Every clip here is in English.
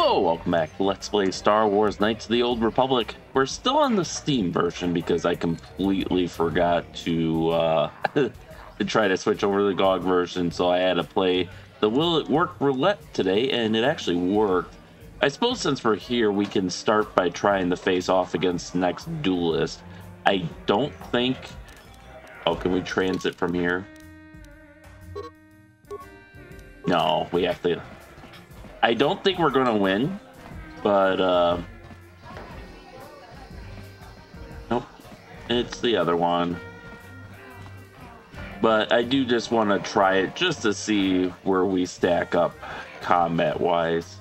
Hello, welcome back to Let's Play Star Wars Knights of the Old Republic. We're still on the Steam version because I completely forgot to, uh, to try to switch over to the GOG version, so I had to play the Will It Work Roulette today, and it actually worked. I suppose since we're here, we can start by trying to face off against the next duelist. I don't think... Oh, can we transit from here? No, we have to... I don't think we're going to win, but... Uh... Nope. It's the other one. But I do just want to try it just to see where we stack up combat-wise.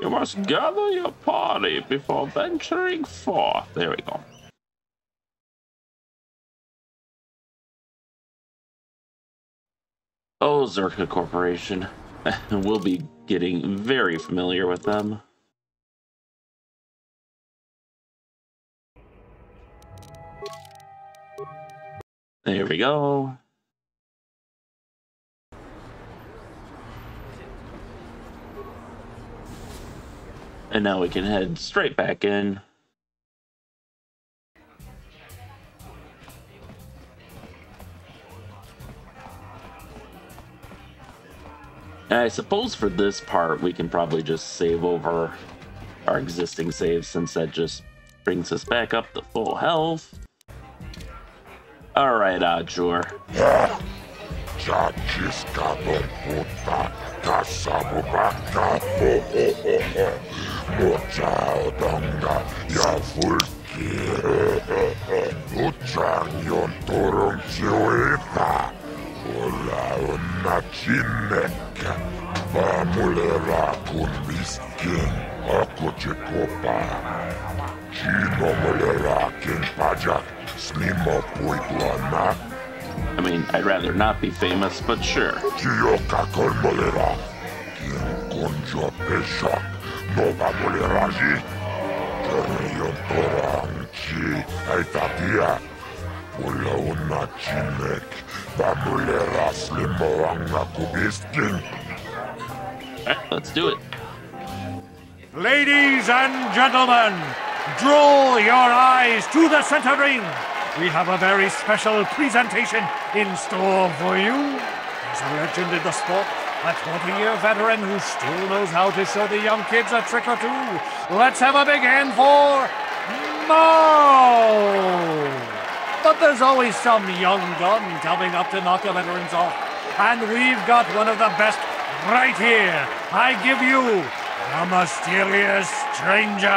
You must gather your party before venturing forth. There we go. Oh, Czerka Corporation. we'll be getting very familiar with them. There we go. And now we can head straight back in. And I suppose for this part, we can probably just save over our existing saves since that just brings us back up to full health. All right, Ajuur. kasabubaka mochaodonga yavulki uchanyon torom chioeta ola unachinek bamulera kunbiskin akochekopa chino mulera kin pajak slimo puitlana I mean, I'd rather not be famous, but sure. Kioka kolmolera. Kien konjo peshak. Nova moleraji. Kernion torang chi. Aitatia. Pula una chinek. Bamulera slimo anga kubiskin. Alright, let's do it. Ladies and gentlemen, draw your eyes to the center ring. We have a very special presentation in store for you. There's a legend in the sport, a 20-year veteran who still knows how to show the young kids a trick or two. Let's have a big hand for Mo! But there's always some young gun coming up to knock the veterans off. And we've got one of the best right here. I give you the mysterious stranger.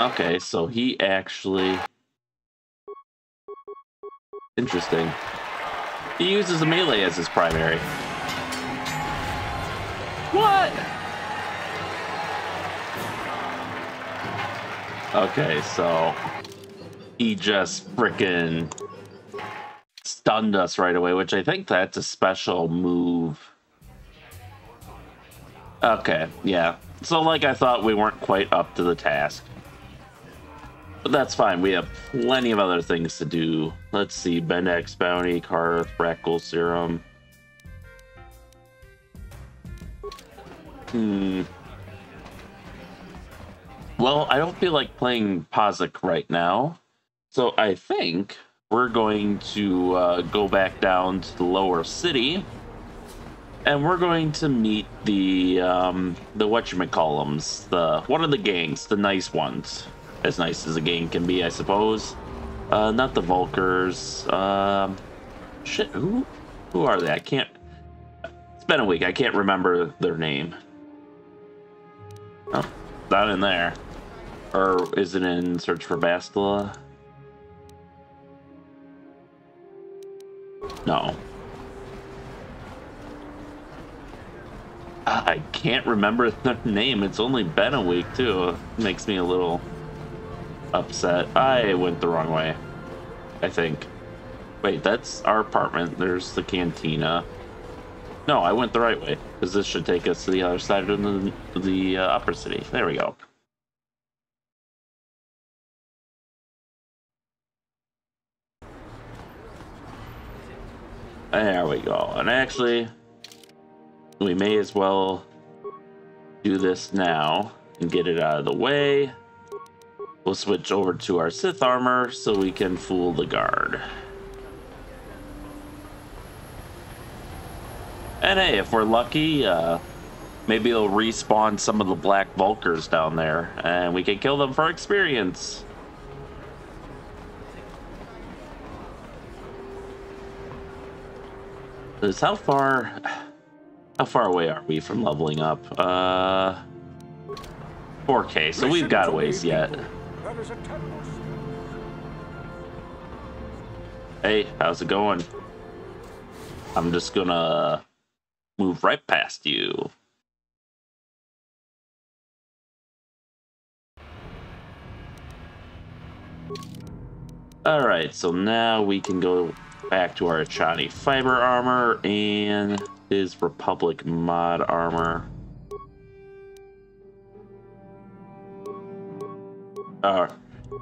Okay, so he actually Interesting. He uses a melee as his primary. What? Okay, so he just frickin' stunned us right away, which I think that's a special move. Okay, yeah. So like I thought we weren't quite up to the task. But that's fine. We have plenty of other things to do. Let's see. Bendex Bounty, Carth, Brackle Serum. Hmm. Well, I don't feel like playing Pazaak right now. So I think we're going to uh, go back down to the lower city. And we're going to meet the, um, the whatchamacallums, the, one of the gangs, the nice ones as nice as a game can be, I suppose. Uh, not the Vulkars. Um, shit, who, who are they? I can't. It's been a week. I can't remember their name. Oh, not in there. Or is it in Search for Bastila? No. I can't remember their name. It's only been a week, too. Makes me a little upset. I went the wrong way. I think. Wait, that's our apartment. There's the cantina. No, I went the right way because this should take us to the other side of the, the uh, upper city. There we go. There we go. And actually, we may as well do this now and get it out of the way. We'll switch over to our Sith armor so we can fool the guard. And hey, if we're lucky, uh, maybe it'll respawn some of the black Vulkars down there, and we can kill them for experience. Is how far, how far away are we from leveling up? Uh, 4K, so we've got a ways yet. Hey, how's it going? I'm just gonna move right past you. Alright, so now we can go back to our Echani fiber armor and his Republic mod armor. Uh,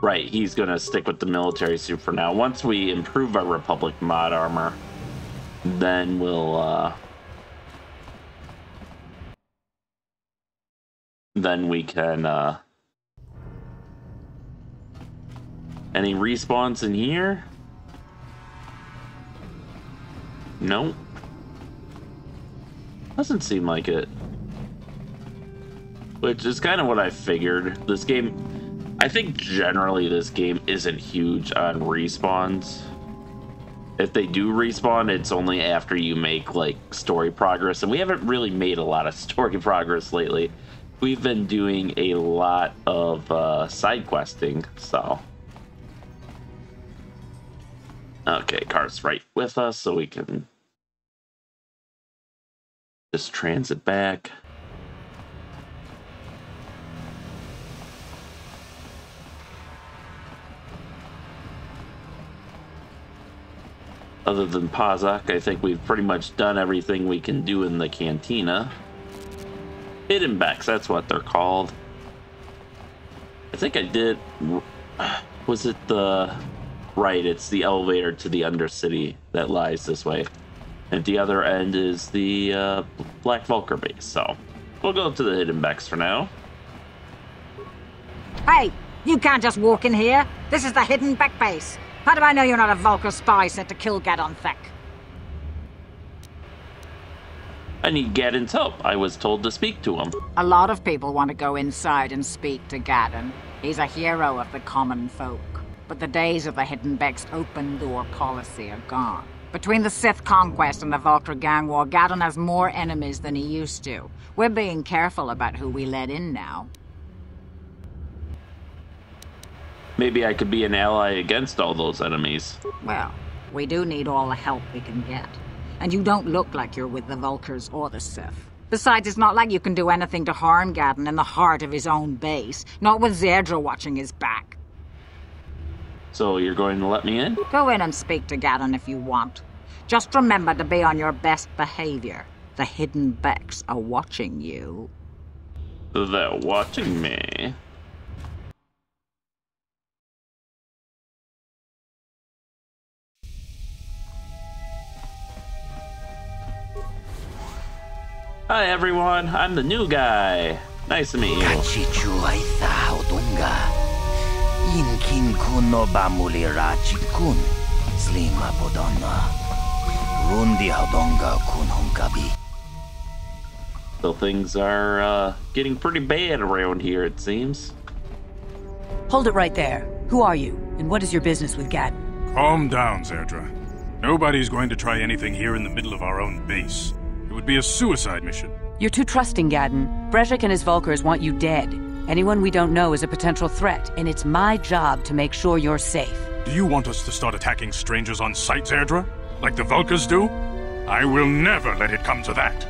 right, he's gonna stick with the military suit for now. Once we improve our Republic mod armor, then we'll, uh, then we can, uh, any respawns in here? Nope. Doesn't seem like it. Which is kind of what I figured. This game, I think generally this game isn't huge on respawns. If they do respawn, it's only after you make like story progress, and we haven't really made a lot of story progress lately. We've been doing a lot of uh, side questing, so. Okay, Carth's right with us, so we can just transit back. Other than Pazaak, I think we've pretty much done everything we can do in the cantina. Hidden Becks, that's what they're called. I think I did. Was it the. Right, it's the elevator to the Undercity that lies this way. At the other end is the uh, Black Vulkar base, so we'll go to the Hidden Becks for now. Hey, you can't just walk in here. This is the Hidden Beck base. How do I know you're not a Vulkar spy sent to kill Gadon Thek? I need Gadon's help. I was told to speak to him. A lot of people want to go inside and speak to Gadon. He's a hero of the common folk. But the days of the Hidden Beck's open door policy are gone. Between the Sith conquest and the Vulkar gang war, Gadon has more enemies than he used to. We're being careful about who we let in now. Maybe I could be an ally against all those enemies. Well, we do need all the help we can get. And you don't look like you're with the Vulkars or the Sith. Besides, it's not like you can do anything to harm Gadon in the heart of his own base, not with Zaerdra watching his back. So you're going to let me in? Go in and speak to Gadon if you want. Just remember to be on your best behavior. The Hidden Becks are watching you. They're watching me. Hi everyone, I'm the new guy. Nice to meet you. Inkin kuno bamuli rachikun. Slima bodonna. Rundi hadonga kun hunkabi. So things are uh, getting pretty bad around here, it seems. Hold it right there. Who are you, and what is your business with Gadon? Calm down, Zaerdra. Nobody's going to try anything here in the middle of our own base. It would be a suicide mission. You're too trusting, Gadon. Brejik and his Vulkars want you dead. Anyone we don't know is a potential threat, and it's my job to make sure you're safe. Do you want us to start attacking strangers on sight, Zaerdra? Like the Vulkars do? I will never let it come to that.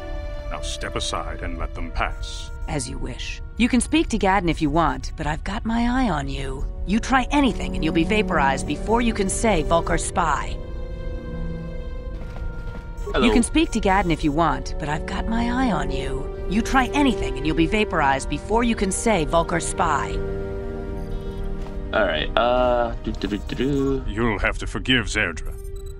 Now step aside and let them pass. As you wish. You can speak to Gadon if you want, but I've got my eye on you. You try anything and you'll be vaporized before you can say Vulkar spy. Hello. You can speak to Gadon if you want, but I've got my eye on you. You try anything and you'll be vaporized before you can say Vulkar spy. Alright, uh... Doo -doo -doo You'll have to forgive Zaerdra.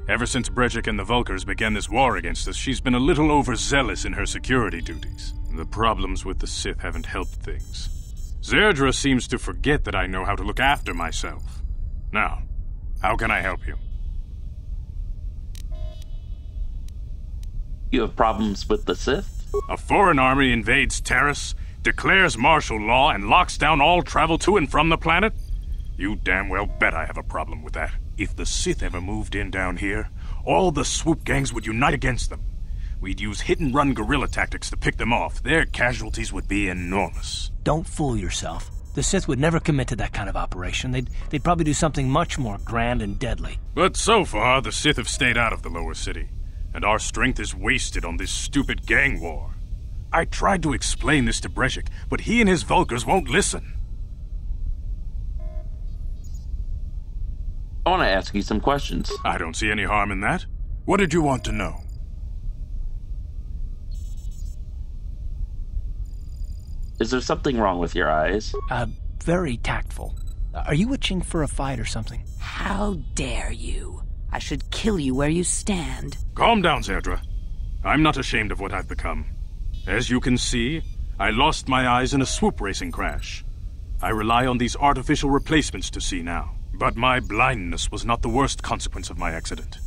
Ever since Brejik and the Vulkars began this war against us, she's been a little overzealous in her security duties. The problems with the Sith haven't helped things. Zaerdra seems to forget that I know how to look after myself. Now, how can I help you? You have problems with the Sith? A foreign army invades Taris, declares martial law, and locks down all travel to and from the planet? You damn well bet I have a problem with that. If the Sith ever moved in down here, all the swoop gangs would unite against them. We'd use hit and run guerrilla tactics to pick them off. Their casualties would be enormous. Don't fool yourself. The Sith would never commit to that kind of operation. They'd, they'd probably do something much more grand and deadly. But so far, the Sith have stayed out of the lower city, and our strength is wasted on this stupid gang war. I tried to explain this to Brejik, but he and his Vulkars won't listen. I want to ask you some questions. I don't see any harm in that. What did you want to know? Is there something wrong with your eyes? Uh, very tactful. Are you itching for a fight or something? How dare you? I should kill you where you stand. Calm down, Zaerdra. I'm not ashamed of what I've become. As you can see, I lost my eyes in a swoop racing crash. I rely on these artificial replacements to see now. But my blindness was not the worst consequence of my accident.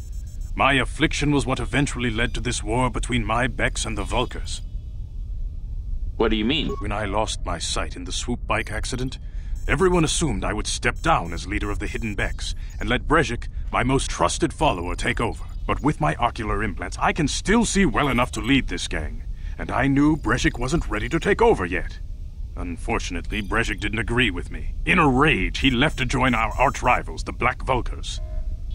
My affliction was what eventually led to this war between my Becks and the Vulkars. What do you mean? When I lost my sight in the swoop bike accident, everyone assumed I would step down as leader of the Hidden Becks and let Brejik, my most trusted follower, take over. But with my ocular implants, I can still see well enough to lead this gang, and I knew Brejik wasn't ready to take over yet. Unfortunately, Brejik didn't agree with me. In a rage, he left to join our arch rivals, the Black Vulkars.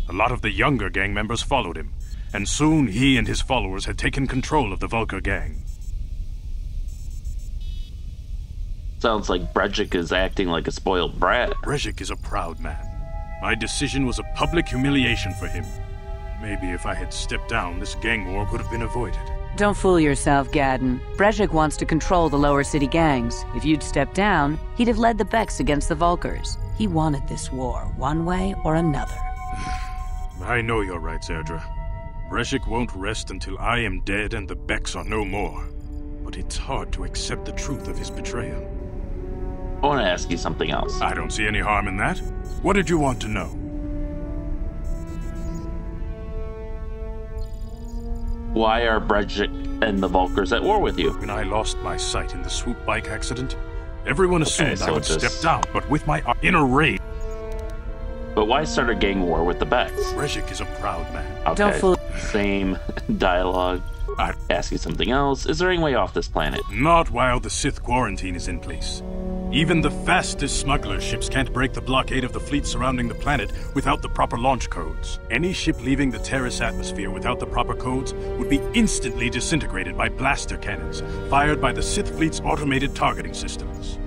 A lot of the younger gang members followed him, and soon he and his followers had taken control of the Vulkar gang. Sounds like Brejik is acting like a spoiled brat. Brejik is a proud man. My decision was a public humiliation for him. Maybe if I had stepped down, this gang war could have been avoided. Don't fool yourself, Gadon. Brejik wants to control the lower city gangs. If you'd stepped down, he'd have led the Becks against the Vulkars. He wanted this war, one way or another. I know you're right, Zaerdra. Brejik won't rest until I am dead and the Becks are no more. But it's hard to accept the truth of his betrayal. I want to ask you something else. I don't see any harm in that. What did you want to know? Why are Brejik and the Vulkars at war with you? When I lost my sight in the swoop bike accident, everyone assumed so I would this- step down, but with my inner rage, But why start a gang war with the Becks? Brejik is a proud man. Okay. Don't fool- Same dialogue. I Ask you something else. Is there any way off this planet? Not while the Sith quarantine is in place. Even the fastest smuggler ships can't break the blockade of the fleet surrounding the planet without the proper launch codes. Any ship leaving the Taris atmosphere without the proper codes would be instantly disintegrated by blaster cannons fired by the Sith fleet's automated targeting systems.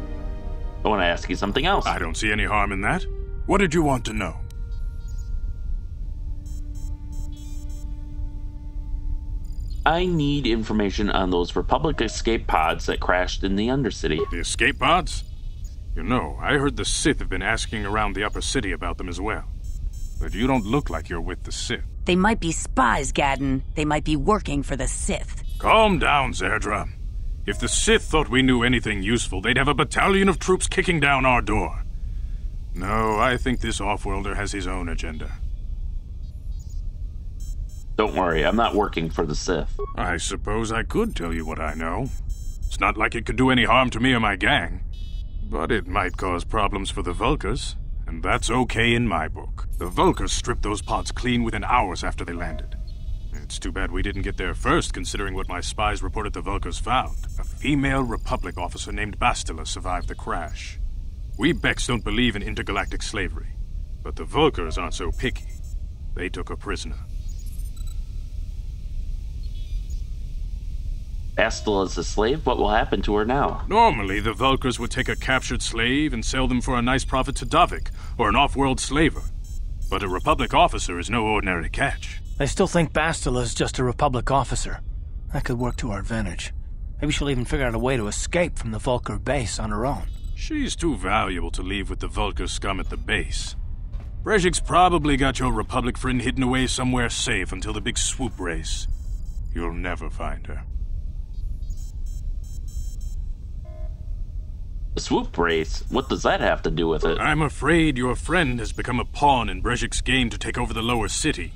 I want to ask you something else. I don't see any harm in that. What did you want to know? I need information on those Republic escape pods that crashed in the Undercity. The escape pods? You know, I heard the Sith have been asking around the upper city about them as well. But you don't look like you're with the Sith. They might be spies, Gadon. They might be working for the Sith. Calm down, Zaerdra. If the Sith thought we knew anything useful, they'd have a battalion of troops kicking down our door. No, I think this offworlder has his own agenda. Don't worry, I'm not working for the Sith. I suppose I could tell you what I know. It's not like it could do any harm to me or my gang. But it might cause problems for the Vulkars, and that's okay in my book. The Vulkars stripped those pods clean within hours after they landed. It's too bad we didn't get there first, considering what my spies reported the Vulkars found. A female Republic officer named Bastila survived the crash. We Becks don't believe in intergalactic slavery, but the Vulkars aren't so picky. They took a prisoner. Bastila is a slave. What will happen to her now? Normally, the Vulkars would take a captured slave and sell them for a nice profit to Davik, or an off-world slaver. But a Republic officer is no ordinary catch. I still think Bastila is just a Republic officer. That could work to our advantage. Maybe she'll even figure out a way to escape from the Vulkar base on her own. She's too valuable to leave with the Vulkar scum at the base. Brejik's probably got your Republic friend hidden away somewhere safe until the big swoop race. You'll never find her. Swoop race? What does that have to do with it? I'm afraid your friend has become a pawn in Brejik's game to take over the lower city.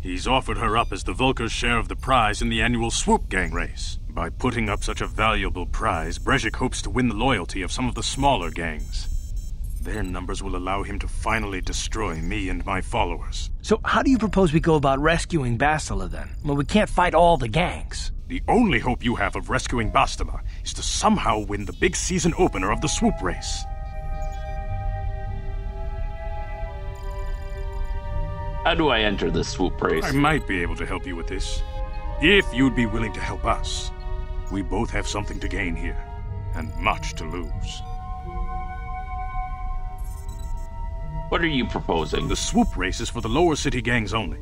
He's offered her up as the Vulkar's share of the prize in the annual Swoop Gang race. By putting up such a valuable prize, Brejik hopes to win the loyalty of some of the smaller gangs. Their numbers will allow him to finally destroy me and my followers. So, how do you propose we go about rescuing Bastila then? Well, we can't fight all the gangs. The only hope you have of rescuing Bastila is to somehow win the big season opener of the swoop race. How do I enter the swoop race? I might be able to help you with this. If you'd be willing to help us. We both have something to gain here, and much to lose. What are you proposing? The swoop race is for the lower city gangs only.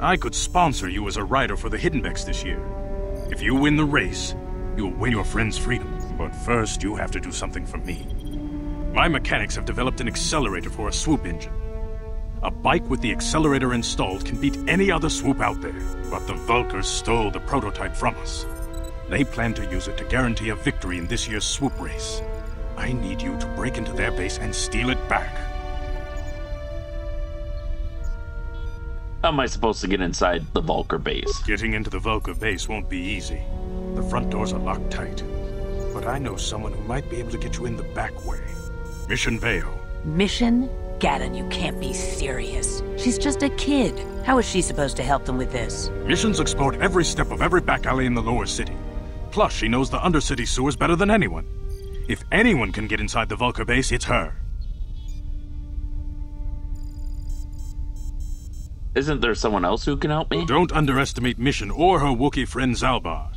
I could sponsor you as a rider for the Hidden Becks this year. If you win the race, you'll win your friend's freedom. But first, you have to do something for me. My mechanics have developed an accelerator for a swoop engine. A bike with the accelerator installed can beat any other swoop out there. But the Vulkars stole the prototype from us. They plan to use it to guarantee a victory in this year's swoop race. I need you to break into their base and steal it back. How am I supposed to get inside the Vulkar base? Getting into the Vulkar base won't be easy. The front doors are locked tight. But I know someone who might be able to get you in the back way. Mission Vao. Mission? Gadon, you can't be serious. She's just a kid. How is she supposed to help them with this? Mission's explored every step of every back alley in the lower city. Plus, she knows the undercity sewers better than anyone. If anyone can get inside the Vulkar base, it's her. Isn't there someone else who can help me? Don't underestimate Mission or her Wookiee friend Zaalbar.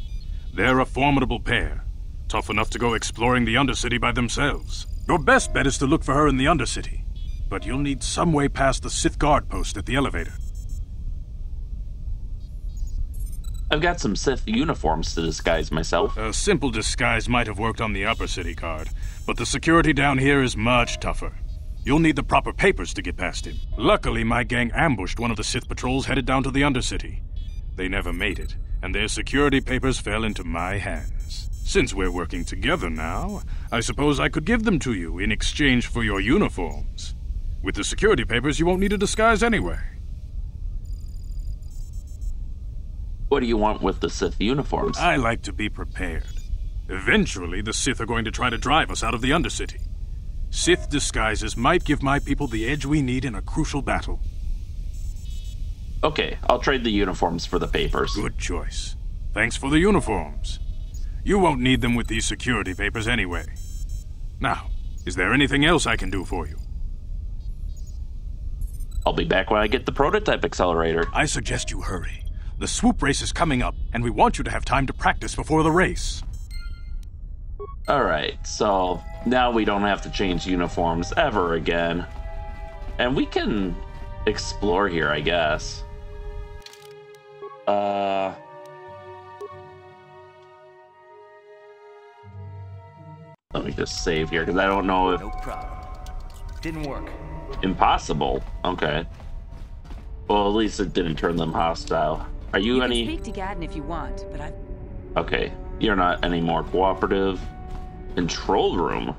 They're a formidable pair, tough enough to go exploring the Undercity by themselves. Your best bet is to look for her in the Undercity, but you'll need some way past the Sith guard post at the elevator. I've got some Sith uniforms to disguise myself. A simple disguise might have worked on the Upper City guard, but the security down here is much tougher. You'll need the proper papers to get past him. Luckily, my gang ambushed one of the Sith patrols headed down to the Undercity. They never made it, and their security papers fell into my hands. Since we're working together now, I suppose I could give them to you in exchange for your uniforms. With the security papers, you won't need a disguise anyway. What do you want with the Sith uniforms? I like to be prepared. Eventually, the Sith are going to try to drive us out of the Undercity. Sith disguises might give my people the edge we need in a crucial battle. Okay, I'll trade the uniforms for the papers. Good choice. Thanks for the uniforms. You won't need them with these security papers anyway. Now, is there anything else I can do for you? I'll be back when I get the prototype accelerator. I suggest you hurry. The swoop race is coming up, and we want you to have time to practice before the race. Alright, so now we don't have to change uniforms ever again. And we can explore here, I guess. Uh. Let me just save here because I don't know if No problem. Didn't work. impossible. Okay. Well, at least it didn't turn them hostile. Are you, You any? can speak to Gadon if you want, but I've Okay, you're not any more cooperative. Control room.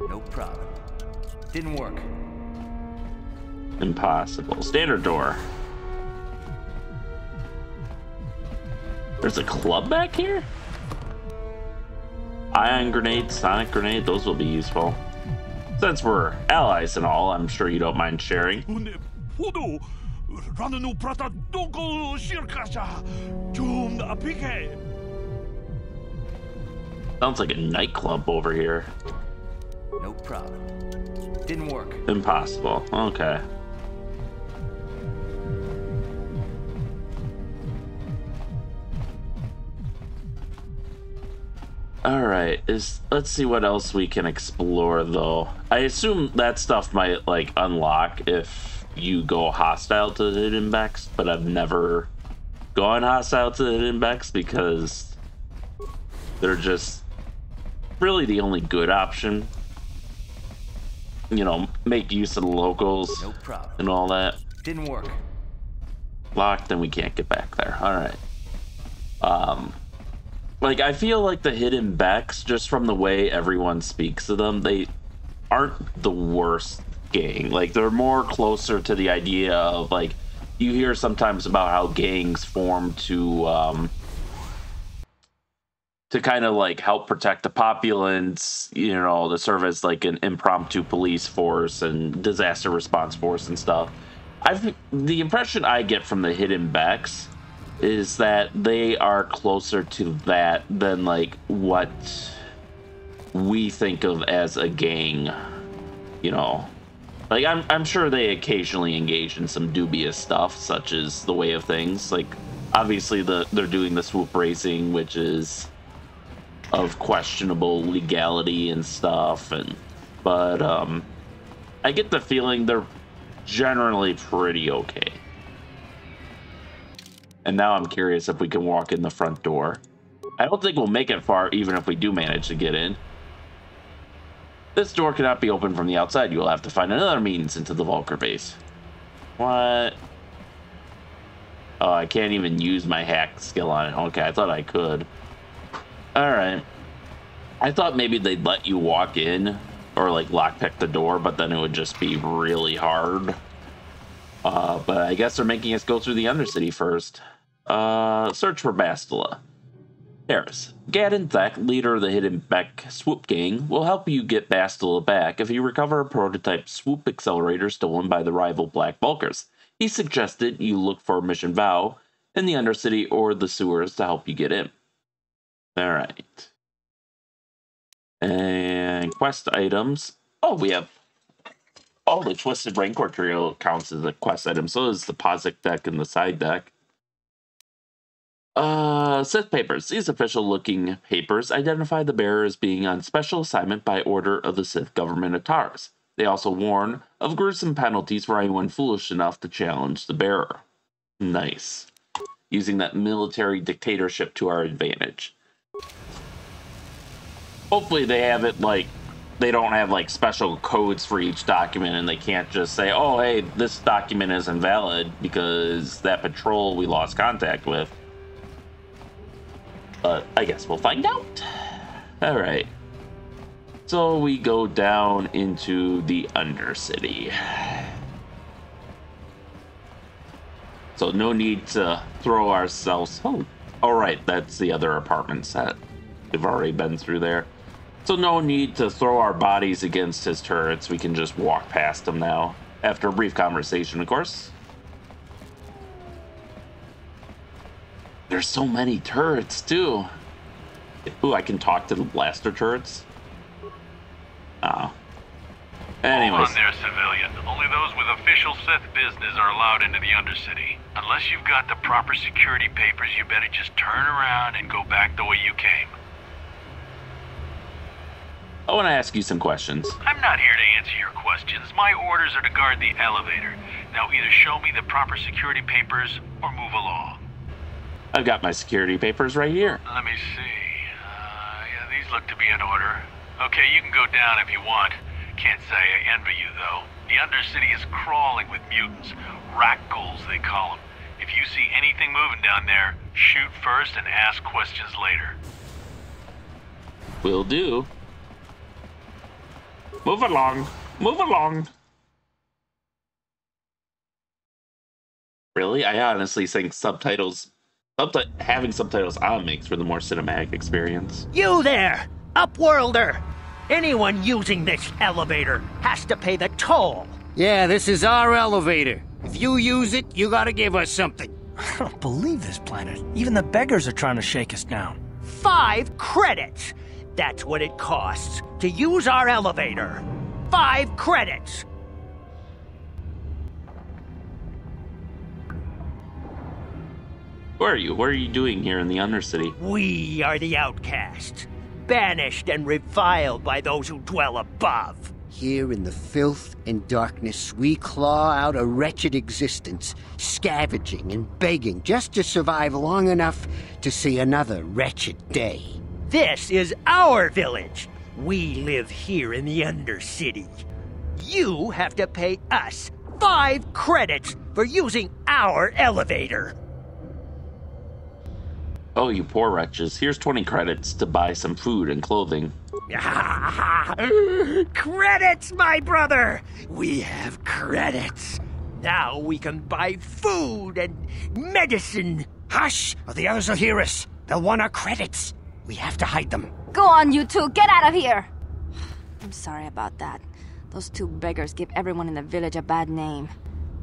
No problem. Didn't work. Impossible. Standard door. There's a club back here? Ion grenade, sonic grenade, those will be useful. Since we're allies and all, I'm sure you don't mind sharing. Sounds like a nightclub over here. No problem. Didn't work. Impossible. Okay. All right, is let's see what else we can explore though. I assume that stuff might like unlock if you go hostile to the hidden becks, but I've never gone hostile to the hidden becks because they're just really the only good option. You know, make use of the locals No and all that. Didn't work. Locked, then we can't get back there. All right. Um, like I feel like the hidden Becks, just from the way everyone speaks of them, they aren't the worst gang. Like they're more closer to the idea of like you hear sometimes about how gangs form to um to kind of like help protect the populace, you know, to serve as like an impromptu police force and disaster response force and stuff. I've the impression I get from the hidden Becks is that they are closer to that than like what we think of as a gang, you know. Like I'm I'm sure they occasionally engage in some dubious stuff such as the way of things. Like obviously the they're doing the swoop racing which is of questionable legality and stuff and but um I get the feeling they're generally pretty okay. And now I'm curious if we can walk in the front door. I don't think we'll make it far even if we do manage to get in. This door cannot be opened from the outside. You will have to find another means into the Vulkar base. What? Oh, I can't even use my hack skill on it. Okay, I thought I could. Alright. I thought maybe they'd let you walk in or like lockpick the door, but then it would just be really hard. Uh, but I guess they're making us go through the Undercity first. Uh, search for Bastila. Taris. Gadon Thek, leader of the Hidden Beck Swoop Gang, will help you get Bastila back if you recover a prototype swoop accelerator stolen by the rival Black Vulkars. He suggested you look for Mission Vao in the Undercity or the sewers to help you get in. Alright. And quest items. Oh, we have. Oh, the Twisted Rancor Trio counts as a quest item. So is the Pazaak deck and the side deck. Uh, Sith papers. These official looking papers identify the bearer as being on special assignment by order of the Sith government of Taris. They also warn of gruesome penalties for anyone foolish enough to challenge the bearer. Nice. Using that military dictatorship to our advantage. Hopefully, they have it like they don't have like special codes for each document and they can't just say, oh, hey, this document is invalid because that patrol we lost contact with. But I guess we'll find out. All right. So we go down into the Undercity. So no need to throw ourselves. Oh, all right, that's the other apartment set. We've already been through there. So no need to throw our bodies against his turrets. We can just walk past them now. After a brief conversation, of course. There's so many turrets, too. Ooh, I can talk to the blaster turrets. Oh. Anyways. Hold on there, civilian. Only those with official Sith business are allowed into the Undercity. Unless you've got the proper security papers, you better just turn around and go back the way you came. I want to ask you some questions. I'm not here to answer your questions. My orders are to guard the elevator. Now either show me the proper security papers or move along. I've got my security papers right here. Let me see. Uh, yeah, these look to be in order. Okay, you can go down if you want. Can't say I envy you, though. The Undercity is crawling with mutants. Rakghouls, they call them. If you see anything moving down there, shoot first and ask questions later. Will do. Move along. Move along. Really? I honestly think subtitles, subti- having subtitles on makes for the more cinematic experience. You there, Upworlder! Anyone using this elevator has to pay the toll. Yeah, this is our elevator. If you use it, you gotta give us something. I don't believe this planet. Even the beggars are trying to shake us down. Five credits! That's what it costs to use our elevator. Five credits! Who are you? What are you doing here in the Undercity? We are the outcasts, banished and reviled by those who dwell above. Here in the filth and darkness, we claw out a wretched existence, scavenging and begging just to survive long enough to see another wretched day. This is our village. We live here in the Undercity. You have to pay us five credits for using our elevator. Oh, you poor wretches. Here's 20 credits to buy some food and clothing. credits, my brother! We have credits. Now we can buy food and medicine. Hush, or the others will hear us. They'll want our credits. We have to hide them. Go on, you two. Get out of here. I'm sorry about that. Those two beggars give everyone in the village a bad name.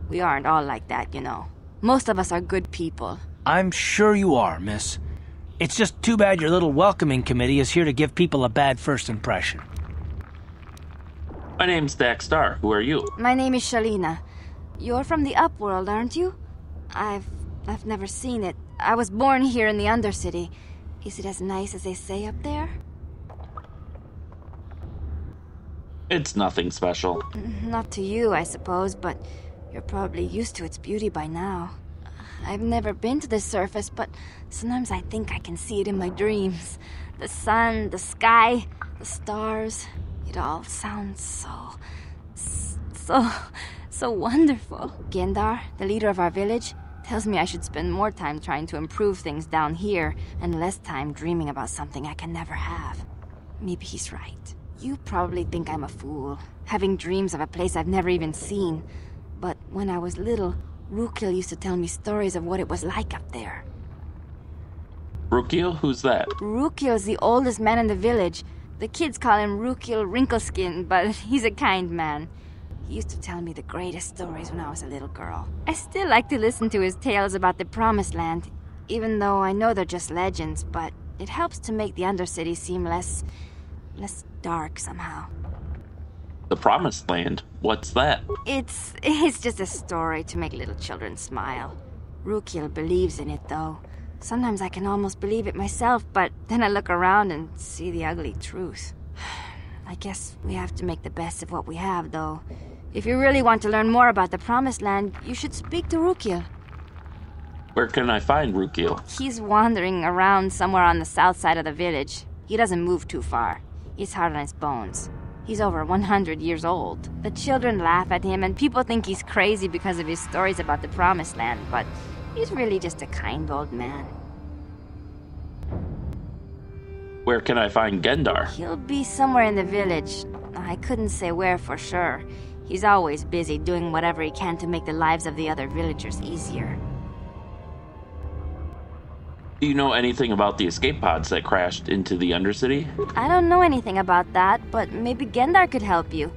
We aren't all like that, you know. Most of us are good people. I'm sure you are, miss. It's just too bad your little welcoming committee is here to give people a bad first impression. My name's Dack Star. Who are you? My name is Shalina. You're from the Upworld, aren't you? I've I've never seen it. I was born here in the Undercity. Is it as nice as they say up there? It's nothing special. Mm, not to you, I suppose, but you're probably used to its beauty by now. I've never been to the surface, but sometimes I think I can see it in my dreams. The sun, the sky, the stars. It all sounds so. so. so wonderful. Gendar, the leader of our village, tells me I should spend more time trying to improve things down here and less time dreaming about something I can never have. Maybe he's right. You probably think I'm a fool, having dreams of a place I've never even seen. But when I was little, Rukil used to tell me stories of what it was like up there. Rukil? Who's that? Rukil's the oldest man in the village. The kids call him Rukil Wrinkleskin, but he's a kind man. He used to tell me the greatest stories when I was a little girl. I still like to listen to his tales about the Promised Land, even though I know they're just legends, but it helps to make the Undercity seem less. less dark somehow. The Promised Land? What's that? It's. it's just a story to make little children smile. Rukil believes in it, though. Sometimes I can almost believe it myself, but then I look around and see the ugly truth. I guess we have to make the best of what we have, though. If you really want to learn more about the Promised Land, you should speak to Rukil. Where can I find Rukil? He's wandering around somewhere on the south side of the village. He doesn't move too far. He's hard on his bones. He's over 100 years old. The children laugh at him, and people think he's crazy because of his stories about the Promised Land, but he's really just a kind old man. Where can I find Gendar? He'll be somewhere in the village. I couldn't say where for sure. He's always busy doing whatever he can to make the lives of the other villagers easier. Do you know anything about the escape pods that crashed into the Undercity? I don't know anything about that, but maybe Gendar could help you.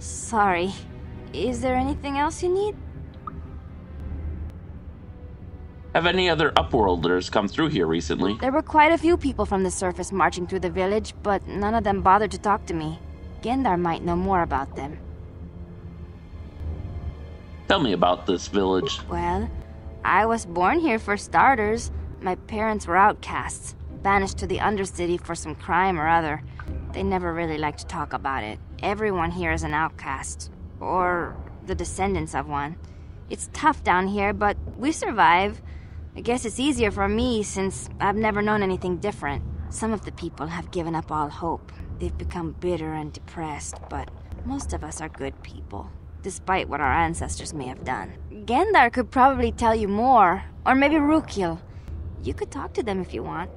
Sorry. Is there anything else you need? Have any other Upworlders come through here recently? There were quite a few people from the surface marching through the village, but none of them bothered to talk to me. Gendar might know more about them. Tell me about this village. Well, I was born here for starters. My parents were outcasts, banished to the Undercity for some crime or other. They never really liked to talk about it. Everyone here is an outcast, or the descendants of one. It's tough down here, but we survive. I guess it's easier for me since I've never known anything different. Some of the people have given up all hope. They've become bitter and depressed, but most of us are good people, despite what our ancestors may have done. Gendar could probably tell you more, or maybe Rukil. You could talk to them if you want.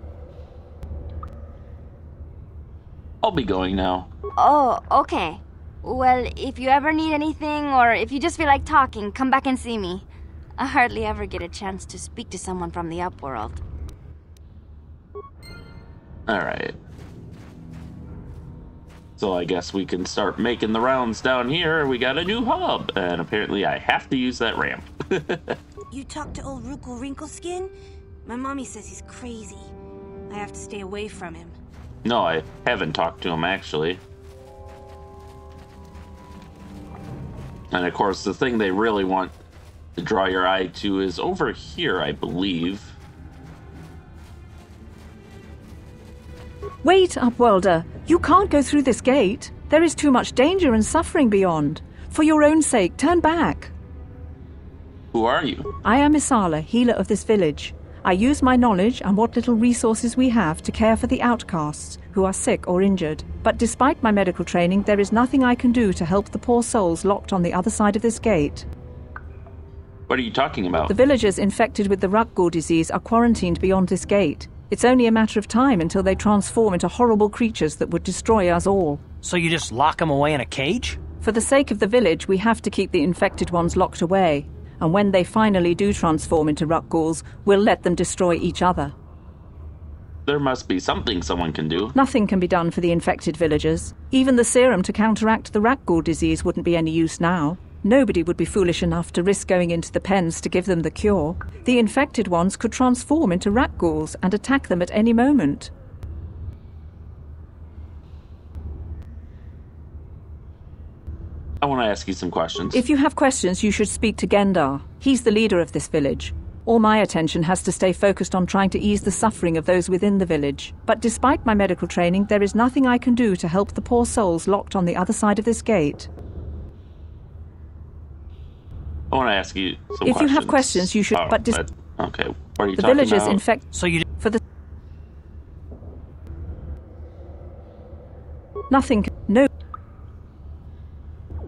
I'll be going now. Oh, okay. Well, if you ever need anything, or if you just feel like talking, come back and see me. I hardly ever get a chance to speak to someone from the Upworld. Alright. So I guess we can start making the rounds down here. We got a new hub, and apparently I have to use that ramp. you talked to old Rukil Wrinkleskin? My mommy says he's crazy. I have to stay away from him. No, I haven't talked to him actually. And of course, the thing they really want to draw your eye to is over here, I believe. Wait, Upworlder. You can't go through this gate. There is too much danger and suffering beyond. For your own sake, turn back. Who are you? I am Isala, healer of this village. I use my knowledge and what little resources we have to care for the outcasts who are sick or injured. But despite my medical training, there is nothing I can do to help the poor souls locked on the other side of this gate. What are you talking about? The villagers infected with the Rakghoul disease are quarantined beyond this gate. It's only a matter of time until they transform into horrible creatures that would destroy us all. So you just lock them away in a cage? For the sake of the village, we have to keep the infected ones locked away. And when they finally do transform into Rakghouls, we'll let them destroy each other. There must be something someone can do. Nothing can be done for the infected villagers. Even the serum to counteract the Rakghoul disease wouldn't be any use now. Nobody would be foolish enough to risk going into the pens to give them the cure. The infected ones could transform into Rakghouls and attack them at any moment. I want to ask you some questions. If you have questions, you should speak to Gendar. He's the leader of this village. All my attention has to stay focused on trying to ease the suffering of those within the village. But despite my medical training, there is nothing I can do to help the poor souls locked on the other side of this gate. I want to ask you some If questions. you have questions, you should. Oh, but dis- that- okay, what are you the talking villagers about? infect. So you for the nothing. can- No,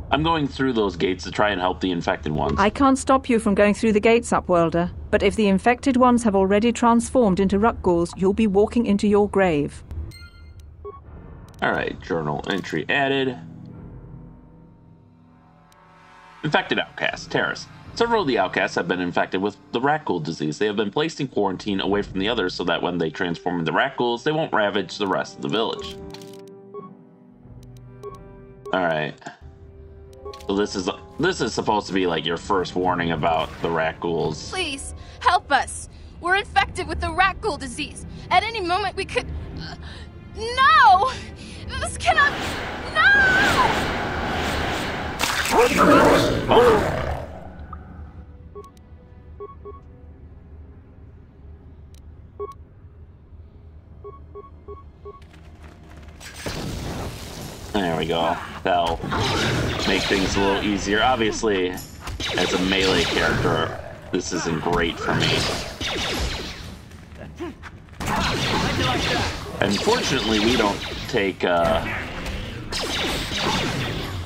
I'm going through those gates to try and help the infected ones. I can't stop you from going through the gates, Upworlder. But if the infected ones have already transformed into Rakghouls, you'll be walking into your grave. All right, journal entry added. Infected outcasts, terrorists. Several of the outcasts have been infected with the Rakghoul disease. They have been placed in quarantine away from the others so that when they transform into Rakghouls, they won't ravage the rest of the village. All right. So this is this is supposed to be like your first warning about the Rakghouls. Please, help us. We're infected with the Rakghoul disease. At any moment, we could. Uh, no! This cannot. No! There we go. That'll make things a little easier. Obviously, as a melee character, this isn't great for me. Unfortunately, we don't take, uh...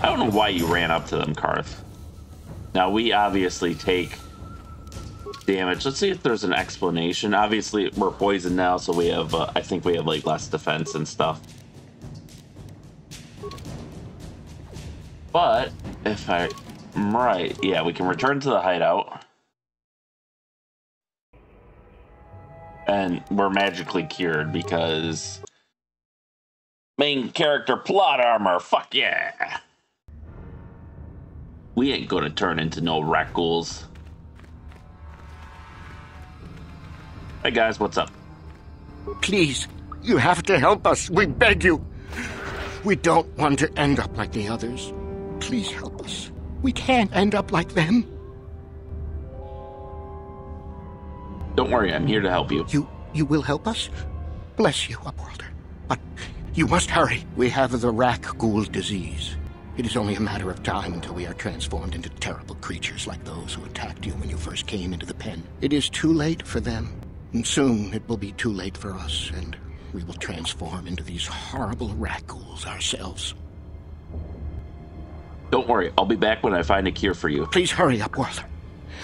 I don't know why you ran up to them, Carth. Now, we obviously take damage. Let's see if there's an explanation. Obviously, we're poisoned now, so we have, uh, I think we have, like, less defense and stuff. But if I am right, yeah, we can return to the hideout. And we're magically cured because main character plot armor, fuck yeah. We ain't gonna turn into no Rakghouls. Hey guys, what's up? Please, you have to help us. We beg you. We don't want to end up like the others. Please help us. We can't end up like them. Don't worry, I'm here to help you. You you will help us? Bless you, Upworlder. But you must hurry. We have the Rack Ghoul disease. It is only a matter of time until we are transformed into terrible creatures like those who attacked you when you first came into the pen. It is too late for them. And soon it will be too late for us, and we will transform into these horrible Rakghouls ourselves. Don't worry, I'll be back when I find a cure for you. Please hurry, Upworlder.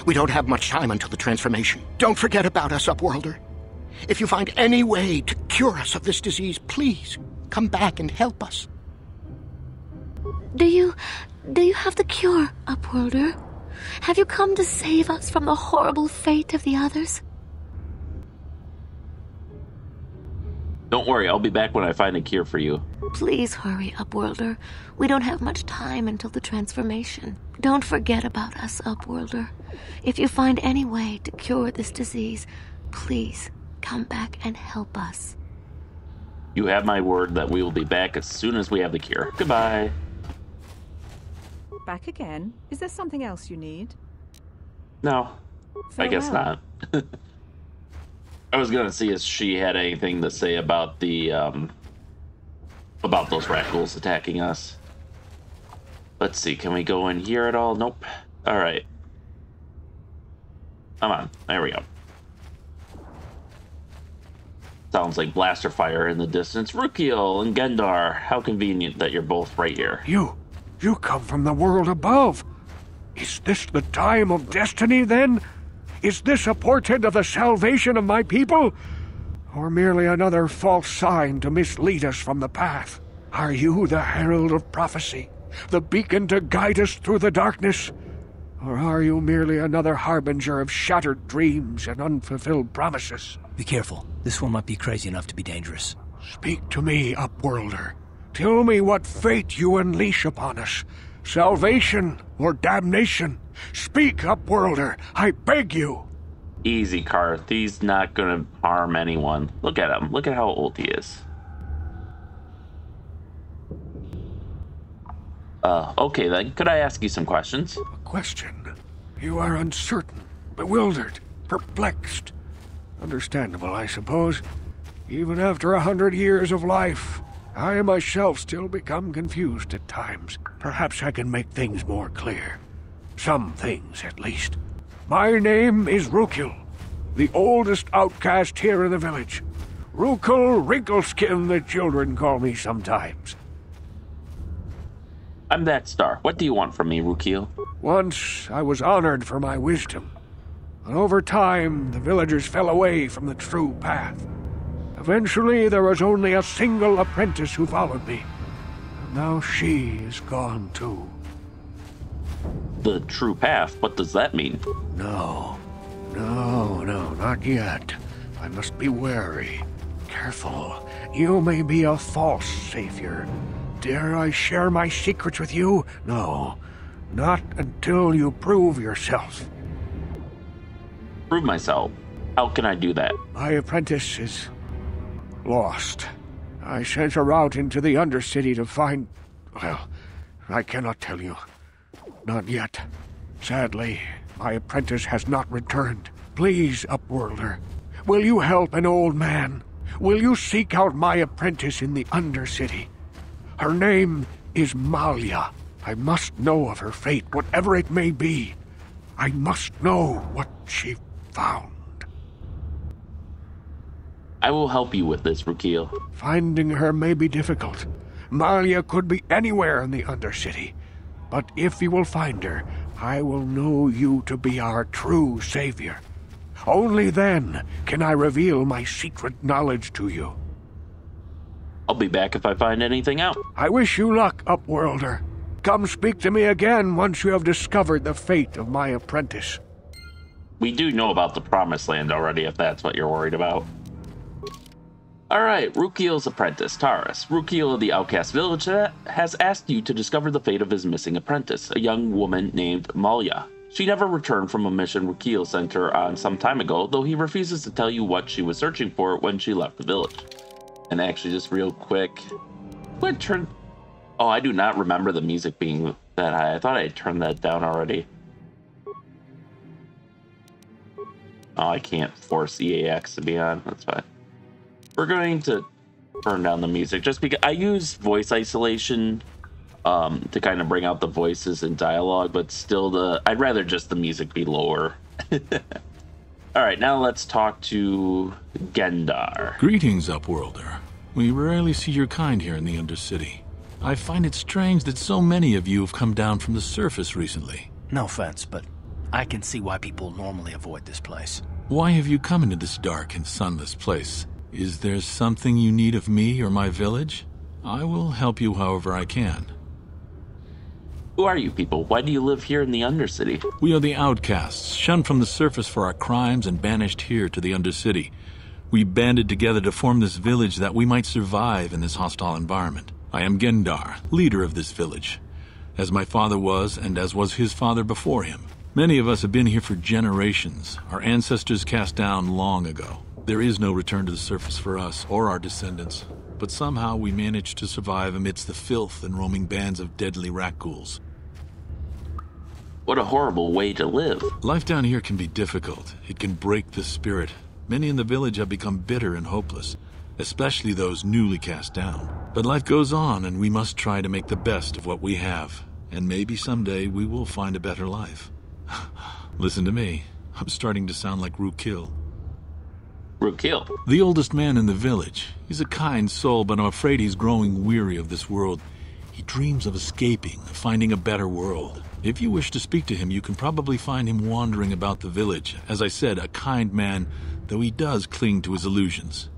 We don't have much time until the transformation. Don't forget about us, Upworlder. If you find any way to cure us of this disease, please come back and help us. Do you. do you have the cure, Upworlder? Have you come to save us from the horrible fate of the others? Don't worry, I'll be back when I find a cure for you. Please hurry, Upworlder. We don't have much time until the transformation. Don't forget about us, Upworlder. If you find any way to cure this disease, please come back and help us. You have my word that we will be back as soon as we have the cure. Goodbye. Back again? Is there something else you need? No, I guess not. I was gonna see if she had anything to say about the um about those rat attacking us. Let's see, can we go in here at all? Nope. All right. Come on, there we go. Sounds like blaster fire in the distance. Rukil and Gendar, how convenient that you're both right here. You, you come from the world above. Is this the time of destiny then? Is this a portent of the salvation of my people? or merely another false sign to mislead us from the path? Are you the herald of prophecy, the beacon to guide us through the darkness? Or are you merely another harbinger of shattered dreams and unfulfilled promises? Be careful. This one might be crazy enough to be dangerous. Speak to me, Upworlder. Tell me what fate you unleash upon us. Salvation or damnation? Speak, Upworlder, I beg you. Easy, Carth. He's not gonna harm anyone. Look at him. Look at how old he is. Uh, okay then. Could I ask you some questions? A question? You are uncertain, bewildered, perplexed. Understandable, I suppose. Even after a hundred years of life, I myself still become confused at times. Perhaps I can make things more clear. Some things, at least. My name is Rukil, the oldest outcast here in the village. Rukil Wrinkleskin, the children call me sometimes. I'm that star. What do you want from me, Rukil? Once I was honored for my wisdom, but over time the villagers fell away from the true path. Eventually, there was only a single apprentice who followed me. And now she is gone too. The true path? What does that mean? No. No, no, not yet. I must be wary. Careful. You may be a false savior. Dare I share my secrets with you? No. Not until you prove yourself. Prove myself? How can I do that? My apprentice is lost. I sent her out into the Undercity to find. Well, I cannot tell you. Not yet. Sadly, my apprentice has not returned. Please, Upworlder, will you help an old man? Will you seek out my apprentice in the Undercity? Her name is Malia. I must know of her fate, whatever it may be. I must know what she found. I will help you with this, Rukil. Finding her may be difficult. Malia could be anywhere in the Undercity. But if you will find her, I will know you to be our true savior. Only then can I reveal my secret knowledge to you. I'll be back if I find anything out. I wish you luck, Upworlder. Come speak to me again once you have discovered the fate of my apprentice. We do know about the Promised Land already, if that's what you're worried about. Alright, Rukil's apprentice, Taris. Rukil of the Outcast Village uh, has asked you to discover the fate of his missing apprentice, a young woman named Malia. She never returned from a mission Rukil sent her on some time ago, though he refuses to tell you what she was searching for when she left the village. And actually, just real quick, what turn? Oh, I do not remember the music being that high. I thought I turned that down already. Oh, I can't force EAX to be on. That's fine. We're going to turn down the music just because I use voice isolation um, to kind of bring out the voices and dialogue, but still the I'd rather just the music be lower. All right, now let's talk to Gendar. Greetings, Upworlder. We rarely see your kind here in the Undercity. I find it strange that so many of you have come down from the surface recently. No offense, but I can see why people normally avoid this place. Why have you come into this dark and sunless place? Is there something you need of me or my village? I will help you however I can. Who are you people? Why do you live here in the Undercity? We are the outcasts, shunned from the surface for our crimes and banished here to the Undercity. We banded together to form this village that we might survive in this hostile environment. I am Gendar, leader of this village, as my father was and as was his father before him. Many of us have been here for generations, our ancestors cast down long ago. There is no return to the surface for us or our descendants, but somehow we managed to survive amidst the filth and roaming bands of deadly Rakghouls. What a horrible way to live. Life down here can be difficult. It can break the spirit. Many in the village have become bitter and hopeless, especially those newly cast down. But life goes on, and we must try to make the best of what we have. And maybe someday we will find a better life. Listen to me. I'm starting to sound like Rukil. Rukil? The oldest man in the village. He's a kind soul, but I'm afraid he's growing weary of this world. He dreams of escaping, of finding a better world. If you wish to speak to him, you can probably find him wandering about the village. As I said, a kind man, though he does cling to his illusions.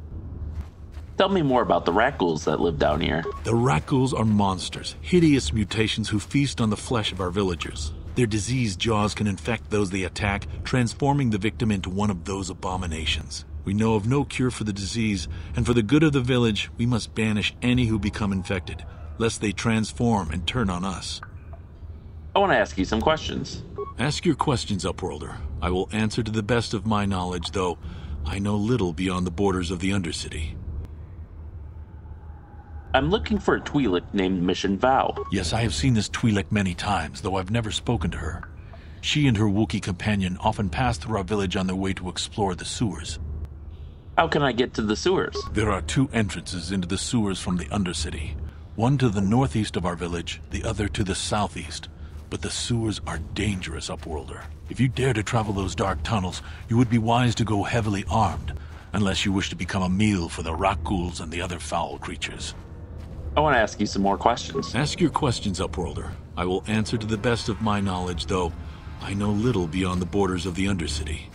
Tell me more about the Rakghouls that live down here. The Rakghouls are monsters, hideous mutations who feast on the flesh of our villagers. Their diseased jaws can infect those they attack, transforming the victim into one of those abominations. We know of no cure for the disease, and for the good of the village, we must banish any who become infected, lest they transform and turn on us. I want to ask you some questions. Ask your questions, Upworlder. I will answer to the best of my knowledge, though I know little beyond the borders of the Undercity. I'm looking for a Twi'lek named Mission Vao. Yes, I have seen this Twi'lek many times, though I've never spoken to her. She and her Wookiee companion often pass through our village on their way to explore the sewers. How can I get to the sewers? There are two entrances into the sewers from the Undercity. One to the northeast of our village, the other to the southeast. But the sewers are dangerous, Upworlder. If you dare to travel those dark tunnels, you would be wise to go heavily armed, unless you wish to become a meal for the Rakghouls and the other foul creatures. I want to ask you some more questions. Ask your questions, Upworlder. I will answer to the best of my knowledge, though I know little beyond the borders of the Undercity.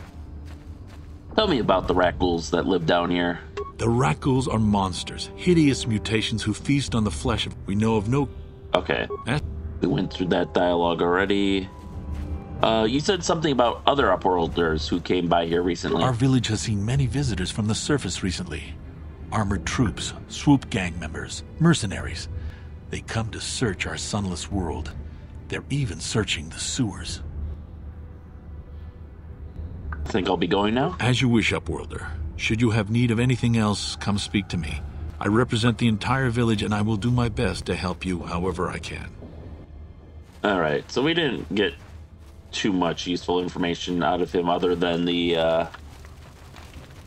Tell me about the ghouls that live down here. The ghouls are monsters, hideous mutations who feast on the flesh of. We know of no. Okay. Eh? We went through that dialogue already. Uh, you said something about other Upworlders who came by here recently. Our village has seen many visitors from the surface recently. Armored troops, swoop gang members, mercenaries. They come to search our sunless world. They're even searching the sewers. Think I'll be going now? As you wish, Upworlder. Should you have need of anything else, come speak to me. I represent the entire village and I will do my best to help you however I can. Alright, so we didn't get too much useful information out of him other than the uh,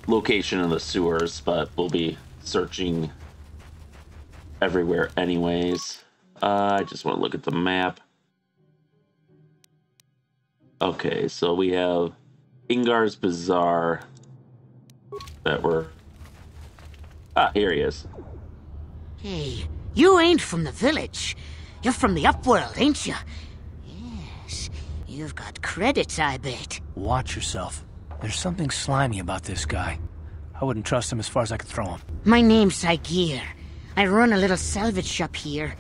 location of the sewers, but we'll be searching everywhere anyways. Uh, I just want to look at the map. Okay, so we have Igear's Bazaar that we're... Ah, here he is. Hey, you ain't from the village. You're from the upworld, ain't you? Yes, you've got credits, I bet. Watch yourself. There's something slimy about this guy. I wouldn't trust him as far as I could throw him. My name's Igear. I run a little salvage shop here.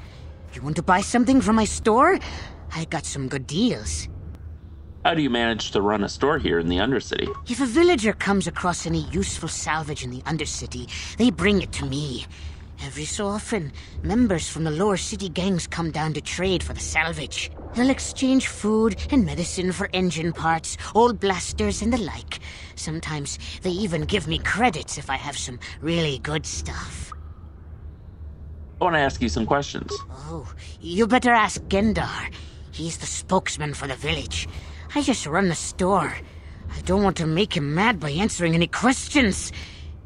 You want to buy something from my store? I got some good deals. How do you manage to run a store here in the Undercity? If a villager comes across any useful salvage in the Undercity, they bring it to me. Every so often, members from the lower city gangs come down to trade for the salvage. They'll exchange food and medicine for engine parts, old blasters, and the like. Sometimes they even give me credits if I have some really good stuff. I want to ask you some questions. Oh, you better ask Gendar. He's the spokesman for the village. I just run the store. I don't want to make him mad by answering any questions.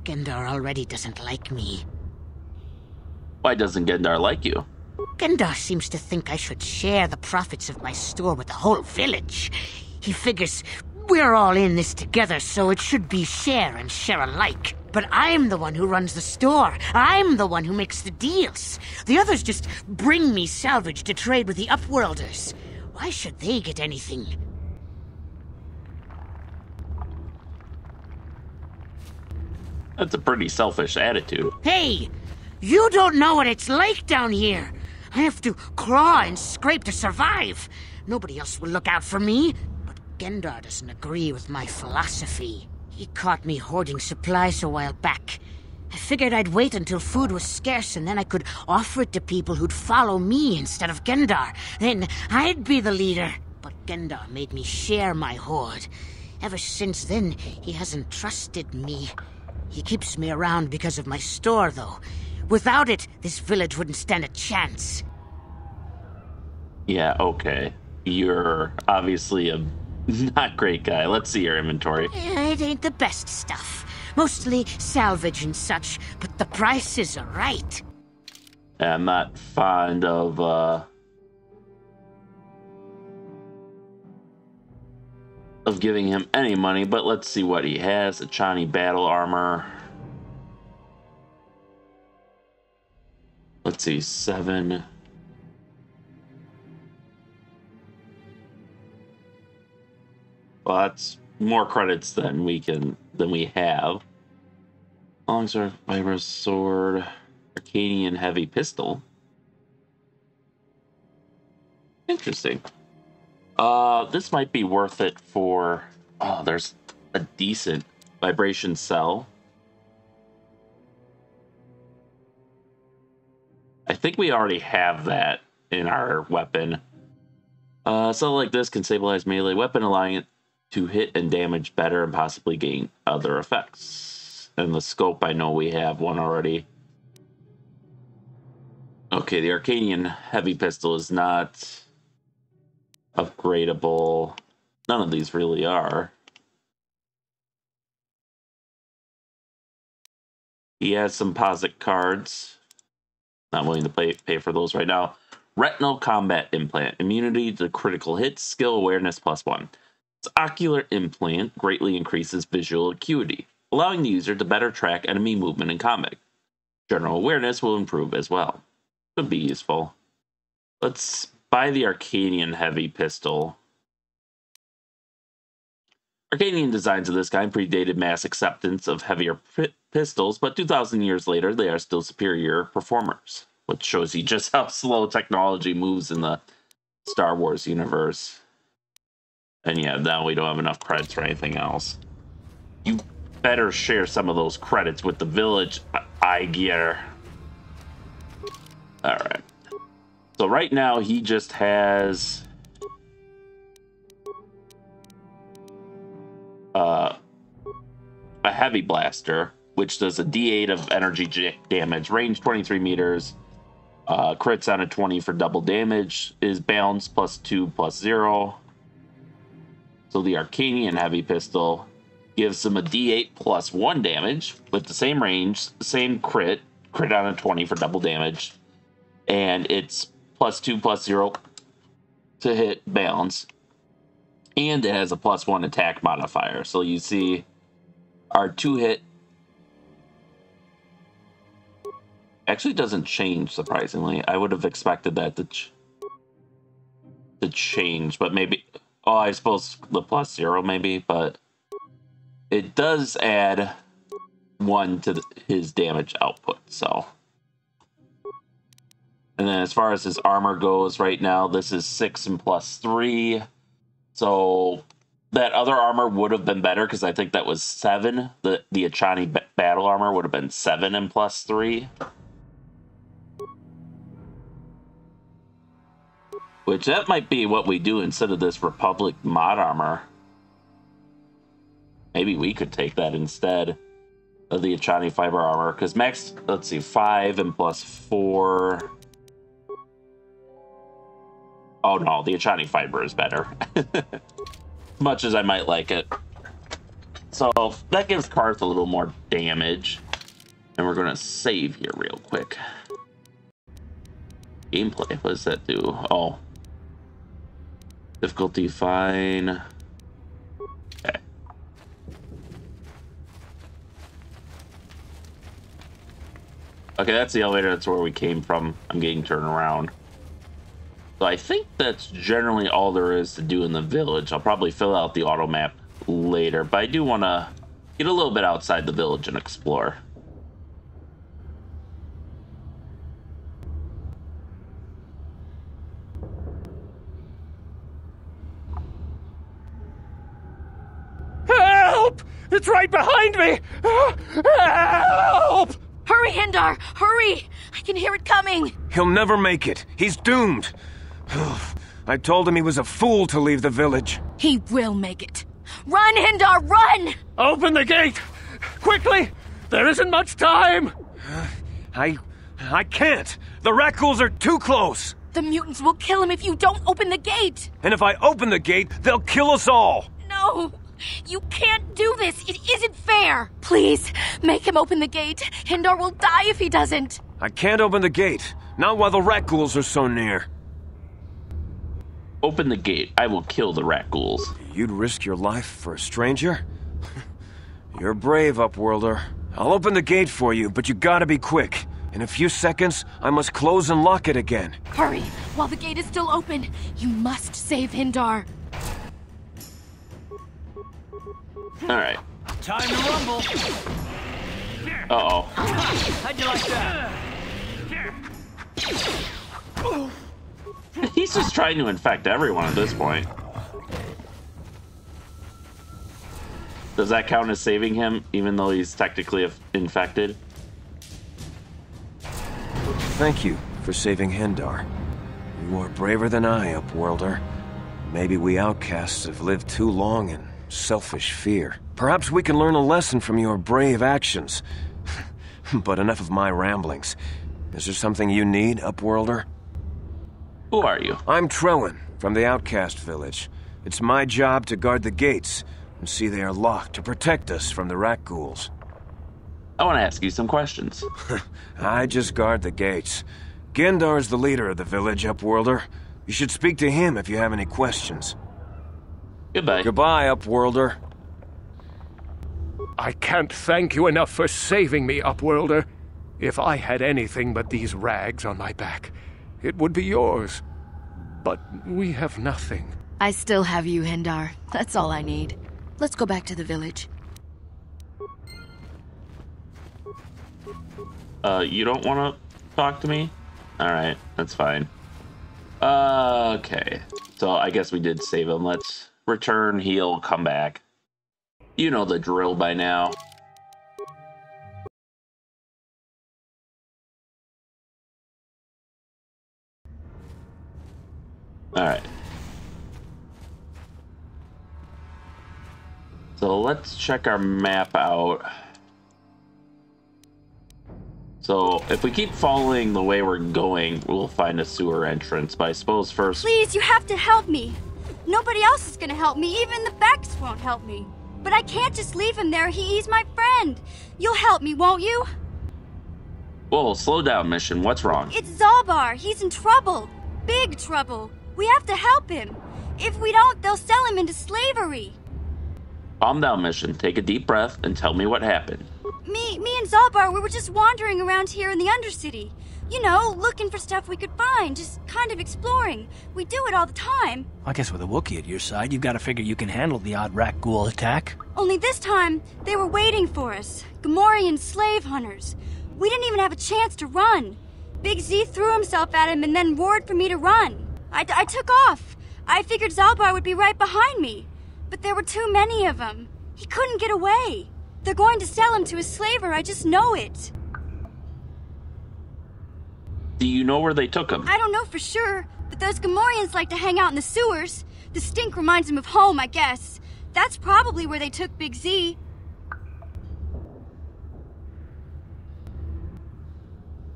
Gendar already doesn't like me. Why doesn't Gendar like you? Gendar seems to think I should share the profits of my store with the whole village. He figures we're all in this together, so it should be share and share alike. But I'm the one who runs the store. I'm the one who makes the deals. The others just bring me salvage to trade with the Upworlders. Why should they get anything? That's a pretty selfish attitude. Hey! You don't know what it's like down here. I have to claw and scrape to survive. Nobody else will look out for me. But Gendar doesn't agree with my philosophy. He caught me hoarding supplies a while back. I figured I'd wait until food was scarce and then I could offer it to people who'd follow me instead of Gendar. Then I'd be the leader. But Gendar made me share my hoard. Ever since then, he hasn't trusted me. He keeps me around because of my store, though. Without it, this village wouldn't stand a chance. Yeah, okay. You're obviously a not great guy. Let's see your inventory. Eh, It ain't the best stuff. Mostly salvage and such, but the prices are right. I'm not fond of uh of giving him any money, but let's see what he has. A Echani battle armor. Let's see, seven. Well, that's more credits than we can than we have. Longsword, fibrous sword, Arkanian heavy pistol. Interesting. Uh, this might be worth it for. Oh, there's a decent vibration cell. I think we already have that in our weapon. Uh, something like this can stabilize melee weapon, allowing it to hit and damage better and possibly gain other effects. And the scope, I know we have one already. Okay, the Arkanian heavy pistol is not upgradable. None of these really are. He has some Pazaak cards. Not willing to pay, pay for those right now. Retinal combat implant. Immunity to critical hits. Skill awareness plus one. This ocular implant greatly increases visual acuity, allowing the user to better track enemy movement in combat. General awareness will improve as well. Could be useful. Let's buy the Arkanian heavy pistol. Arkanian designs of this kind predated mass acceptance of heavier pistols, but 2,000 years later, they are still superior performers, which shows you just how slow technology moves in the Star Wars universe. And yeah, now we don't have enough credits for anything else. You better share some of those credits with the village, Igear. Alright. So right now he just has uh, a heavy blaster, which does a D8 of energy damage, range 23 meters, uh, crits on a 20 for double damage, is bounce plus 2 plus 0. So the Arkanian heavy pistol gives him a D8 plus 1 damage with the same range, same crit, crit on a 20 for double damage, and it's plus 2 plus 0 to hit bounce and it has a plus one attack modifier. So you see our two hit actually doesn't change surprisingly. I would have expected that to ch- to change, but maybe oh, I suppose the plus zero maybe, but it does add one to the, his damage output. So. And then as far as his armor goes, right now this is six and plus three. So that other armor would have been better because I think that was seven. The the Echani b- battle armor would have been seven and plus three. Which that might be what we do instead of this Republic mod armor. Maybe we could take that instead of the Echani fiber armor because max. Let's see, five and plus four. Oh no, the Echani fiber is better. Much as I might like it. So that gives Carth a little more damage. And we're gonna save here real quick. Gameplay, what does that do? Oh. Difficulty fine. Okay. Okay, that's the elevator, that's where we came from. I'm getting turned around. So I think that's generally all there is to do in the village. I'll probably fill out the auto map later, but I do want to get a little bit outside the village and explore. Help! It's right behind me! Help! Hurry, Hendar! Hurry! I can hear it coming! He'll never make it. He's doomed. I told him he was a fool to leave the village. He will make it. Run, Hendar, run! Open the gate! Quickly! There isn't much time! I. I can't. The Rakghouls are too close. The mutants will kill him if you don't open the gate! And if I open the gate, they'll kill us all. No! You can't do this! It isn't fair! Please, make him open the gate. Hendar will die if he doesn't. I can't open the gate. Not while the Rakghouls are so near. Open the gate. I will kill the Rakghouls. You'd risk your life for a stranger? You're brave, Upworlder. I'll open the gate for you, but you gotta be quick. In a few seconds, I must close and lock it again. Hurry, while the gate is still open. You must save Hendar. Alright. Time to rumble. Uh-oh. How'd you like that? He's just trying to infect everyone at this point. Does that count as saving him, even though he's technically infected? Thank you for saving Hendar. You are braver than I, Upworlder. Maybe we outcasts have lived too long in selfish fear. Perhaps we can learn a lesson from your brave actions. but enough of my ramblings. Is there something you need, Upworlder? Who are you? I'm Trellin, from the Outcast Village. It's my job to guard the gates and see they are locked to protect us from the Rakghouls. I want to ask you some questions. I just guard the gates. Gendar is the leader of the village, Upworlder. You should speak to him if you have any questions. Goodbye. Goodbye, Upworlder. I can't thank you enough for saving me, Upworlder. If I had anything but these rags on my back, it would be yours. But we have nothing. I still have you, Hendar. That's all I need. Let's go back to the village. Uh, you don't want to talk to me? Alright, that's fine. Uh, okay. So I guess we did save him. Let's return, heal, come back. You know the drill by now. Alright. So let's check our map out. So if we keep following the way we're going, we'll find a sewer entrance. But I suppose first... Please, you have to help me. Nobody else is gonna help me. Even the Becks won't help me. But I can't just leave him there. He, he's my friend. You'll help me, won't you? Whoa, slow down, Mission. What's wrong? It's Zaalbar. He's in trouble. Big trouble. We have to help him. If we don't, they'll sell him into slavery. Calm down, Mission. Take a deep breath and tell me what happened. Me, me and Zaalbar, we were just wandering around here in the Undercity. You know, looking for stuff we could find, just kind of exploring. We do it all the time. I guess with a Wookiee at your side, you've got to figure you can handle the odd Rakghoul attack. Only this time, they were waiting for us. Gamorrean slave hunters. We didn't even have a chance to run. Big Z threw himself at him and then roared for me to run. I, I took off. I figured Zaalbar would be right behind me. But there were too many of them. He couldn't get away. They're going to sell him to a slaver, I just know it. Do you know where they took him? I don't know for sure, but those Gamorreans like to hang out in the sewers. The stink reminds them of home, I guess. That's probably where they took Big Z.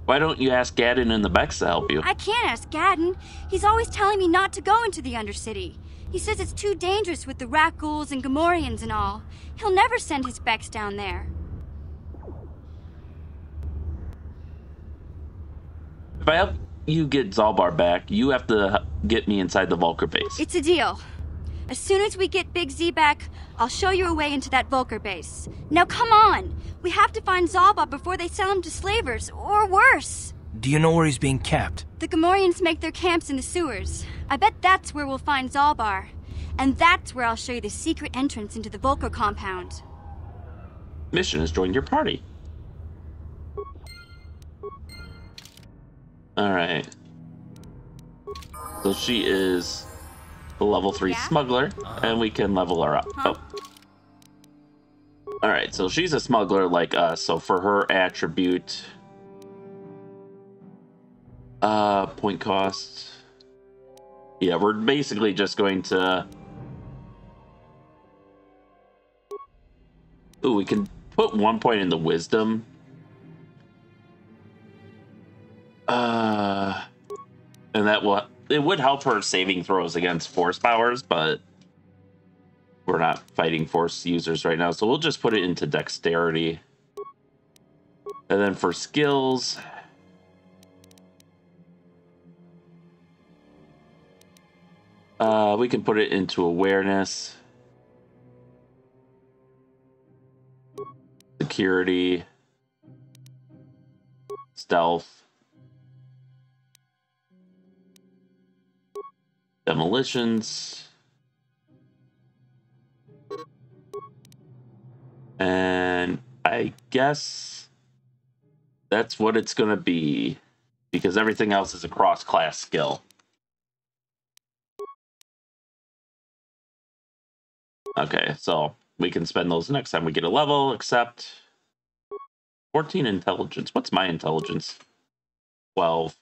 Why don't you ask Gadon and the Becks to help you? I can't ask Gadon. He's always telling me not to go into the Undercity. He says it's too dangerous with the Rakghouls and Gamorreans and all. He'll never send his Becks down there. If I help you get Zaalbar back, you have to get me inside the Vulkar base. It's a deal. As soon as we get Big Z back, I'll show you a way into that Vulkar base. Now come on! We have to find Zaalbar before they sell him to slavers, or worse. Do you know where he's being kept? The Gamorreans make their camps in the sewers. I bet that's where we'll find Zaalbar. And that's where I'll show you the secret entrance into the Vulkar compound. Mission has joined your party. Alright. So she is a level 3 smuggler, and we can level her up. Oh. Alright, so she's a smuggler like us, so for her attribute... Uh, point cost... Yeah, we're basically just going to... Ooh, we can put one point in the wisdom. Uh, and that will it would help her saving throws against force powers, but we're not fighting force users right now, so we'll just put it into dexterity. And then for skills, uh, we can put it into awareness, security, stealth. Demolitions. And I guess That's what it's going to be because everything else is a cross class skill. Okay, so we can spend those next time we get a level, except 14 intelligence. What's my intelligence? 12.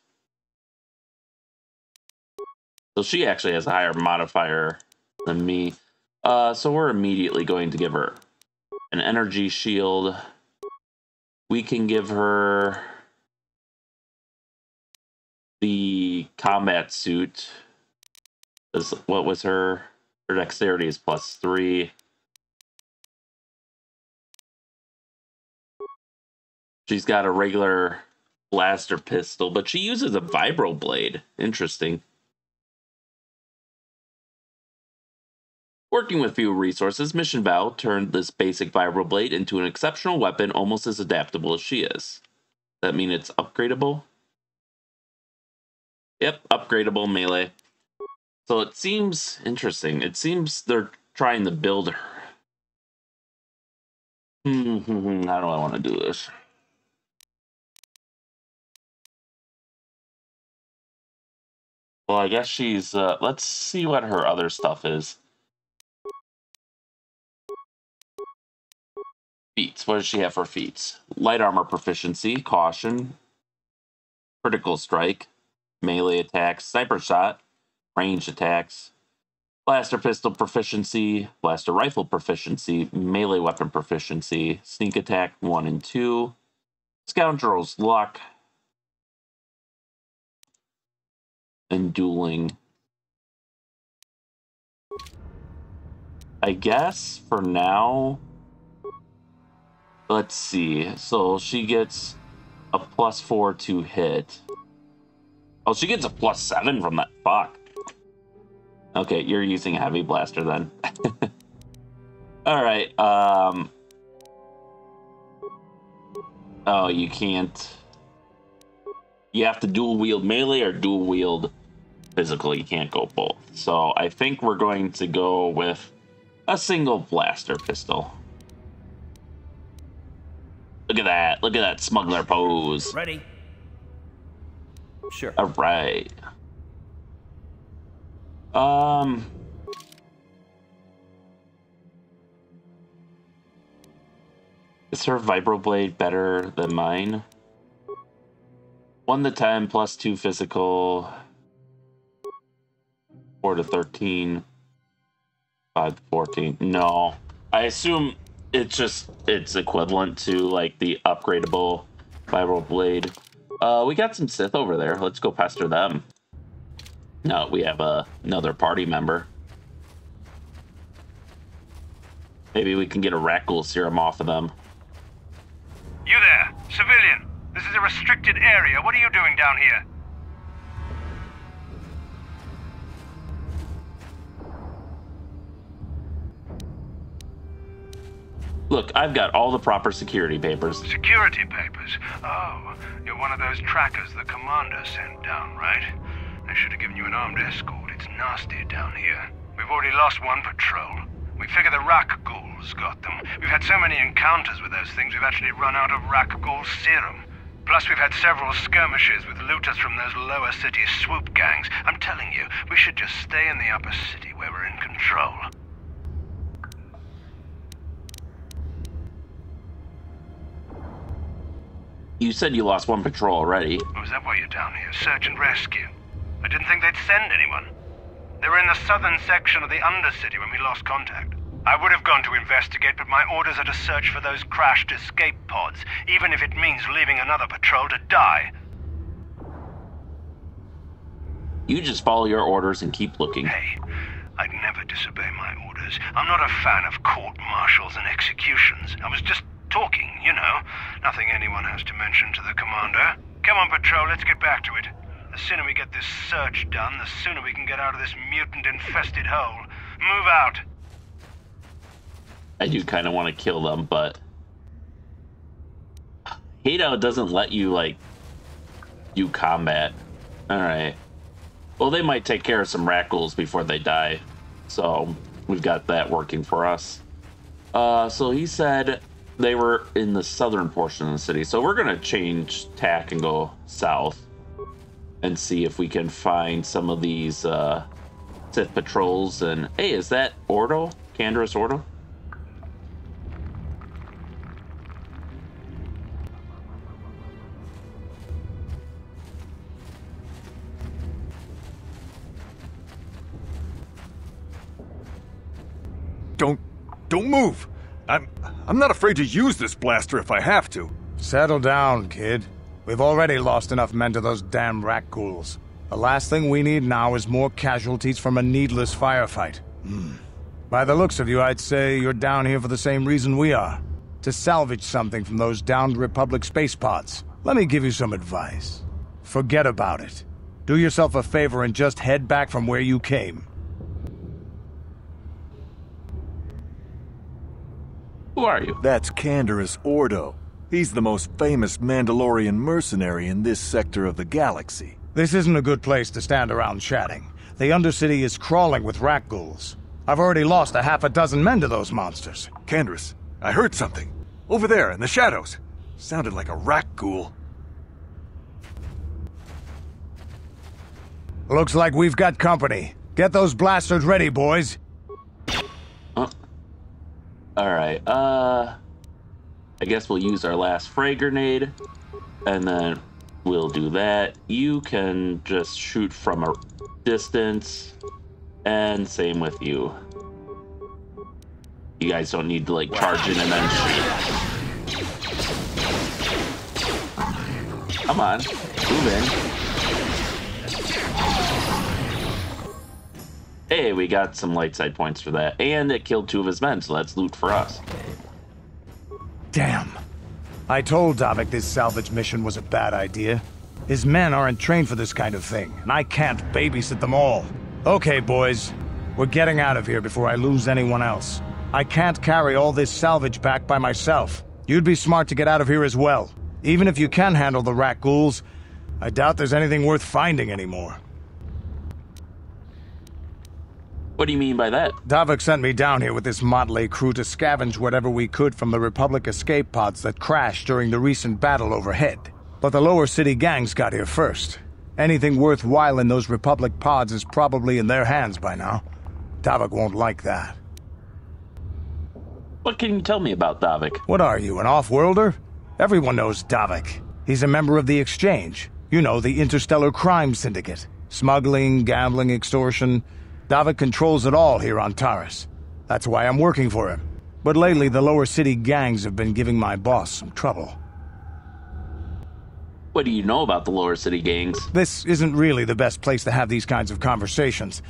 So she actually has a higher modifier than me. Uh, so we're immediately going to give her an energy shield. We can give her the combat suit. What was her? Her dexterity is plus three. She's got a regular blaster pistol, but she uses a vibro blade. Interesting. Working with few resources, Mission Vao turned this basic vibro blade into an exceptional weapon almost as adaptable as she is. That mean it's upgradable? Yep, upgradable melee. So it seems interesting. It seems they're trying to build her. Hmm, How do I want to do this? Well, I guess she's. Uh, let's see what her other stuff is. Feats. What does she have for feats? Light armor proficiency, caution, critical strike, melee attacks, sniper shot, ranged attacks, blaster pistol proficiency, blaster rifle proficiency, melee weapon proficiency, sneak attack 1 and 2, scoundrel's luck, and dueling. I guess for now, let's see. So she gets a plus four to hit. Oh, she gets a plus seven from that. Fuck. Okay, you're using heavy blaster then. All right. Um. Oh, you can't. You have to dual wield melee or dual wield physical. You can't go both. So I think we're going to go with a single blaster pistol. Look at that. Look at that smuggler pose. Ready. Sure. All right. Um. Is her vibroblade better than mine? 1 to 10 plus 2 physical. 4 to 13. 5 to 14. No. I assume it's just it's equivalent to like the upgradable vibro blade. Uh, we got some Sith over there. Let's go pester them. No, we have uh, another party member. Maybe we can get a Rakghoul serum off of them. You there, civilian. This is a restricted area. What are you doing down here? Look, I've got all the proper security papers. Security papers? Oh, you're one of those trackers the commander sent down, right? I should have given you an armed escort. It's nasty down here. We've already lost one patrol. We figure the Rakghouls got them. We've had so many encounters with those things, we've actually run out of Rakghoul serum. Plus, we've had several skirmishes with looters from those lower city swoop gangs. I'm telling you, we should just stay in the upper city where we're in control. You said you lost one patrol already. Oh, is that why you're down here? Search and rescue? I didn't think they'd send anyone. They were in the southern section of the Undercity when we lost contact. I would have gone to investigate, but my orders are to search for those crashed escape pods, even if it means leaving another patrol to die. You just follow your orders and keep looking. Hey, I'd never disobey my orders. I'm not a fan of court martials and executions. I was just talking, you know. Nothing anyone has to mention to the commander. Come on, patrol, let's get back to it. The sooner we get this search done, the sooner we can get out of this mutant-infested hole. Move out. I do kind of want to kill them, but Hado doesn't let you like do combat. All right. Well, they might take care of some Rakghouls before they die, so we've got that working for us. Uh, so he said they were in the southern portion of the city. So we're gonna change tack and go south and see if we can find some of these uh, Sith patrols. And hey, is that Ordo? Canderous Ordo? Don't don't move. I'm I'm not afraid to use this blaster if I have to. Settle down, kid. We've already lost enough men to those damn Rakghouls. The last thing we need now is more casualties from a needless firefight. Hmm. By the looks of you, I'd say you're down here for the same reason we are. To salvage something from those downed Republic space pods. Let me give you some advice. Forget about it. Do yourself a favor and just head back from where you came. Who are you? That's Canderous Ordo. He's the most famous Mandalorian mercenary in this sector of the galaxy. This isn't a good place to stand around chatting. The Undercity is crawling with Rakghouls. I've already lost a half a dozen men to those monsters. Canderous, I heard something. Over there, in the shadows. Sounded like a Rakghoul. Looks like we've got company. Get those blasters ready, boys. All right. Uh, I guess we'll use our last frag grenade, and then we'll do that. You can just shoot from a distance, and same with you. You guys don't need to like charge in and then shoot. Come on, move in. Hey, we got some light side points for that. And it killed two of his men, so that's loot for us. Damn. I told Davik this salvage mission was a bad idea. His men aren't trained for this kind of thing, and I can't babysit them all. Okay, boys. We're getting out of here before I lose anyone else. I can't carry all this salvage back by myself. You'd be smart to get out of here as well. Even if you can handle the Rakghouls, I doubt there's anything worth finding anymore. What do you mean by that? Davik sent me down here with this motley crew to scavenge whatever we could from the Republic escape pods that crashed during the recent battle overhead. But the lower city gangs got here first. Anything worthwhile in those Republic pods is probably in their hands by now. Davik won't like that. What can you tell me about Davik? What are you, an off-worlder? Everyone knows Davik. He's a member of the Exchange. You know, the Interstellar Crime Syndicate. Smuggling, gambling, extortion. Davik controls it all here on Taris. That's why I'm working for him. But lately, the lower city gangs have been giving my boss some trouble. What do you know about the lower city gangs? This isn't really the best place to have these kinds of conversations.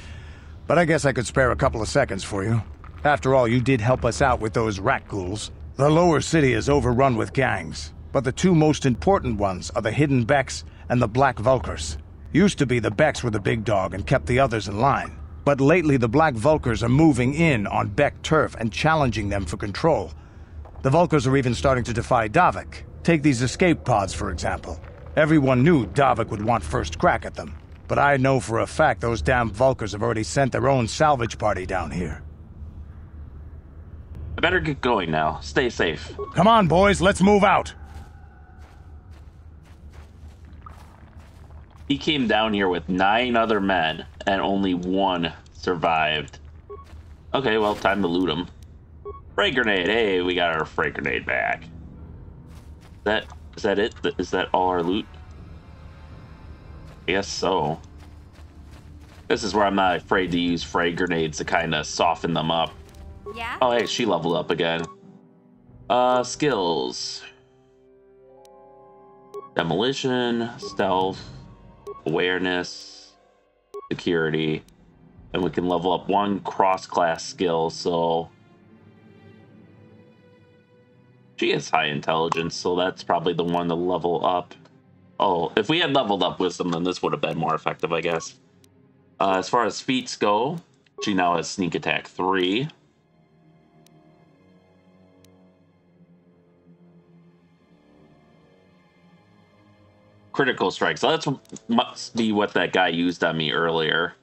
But I guess I could spare a couple of seconds for you. After all, you did help us out with those Rakghouls. The lower city is overrun with gangs, but the two most important ones are the Hidden Becks and the Black Vulkars. Used to be the Becks were the big dog and kept the others in line. But lately the Black Vulkars are moving in on Beck turf and challenging them for control. The Vulkars are even starting to defy Davik. Take these escape pods, for example. Everyone knew Davik would want first crack at them. But I know for a fact those damn Vulkars have already sent their own salvage party down here. I better get going now. Stay safe. Come on, boys, let's move out. He came down here with nine other men, and only one survived. Okay, well, time to loot them. Frag grenade. Hey, we got our frag grenade back. Is that is that it? Is that all our loot? I guess so. This is where I'm not afraid to use frag grenades to kind of soften them up. Yeah? Oh, hey, she leveled up again. Uh, skills. Demolition, stealth, awareness, security. And we can level up one cross-class skill, so... She has high intelligence, so that's probably the one to level up. Oh, if we had leveled up wisdom, then this would have been more effective, I guess. Uh, as far as feats go, she now has sneak attack 3. Critical strike. So that's must be what that guy used on me earlier.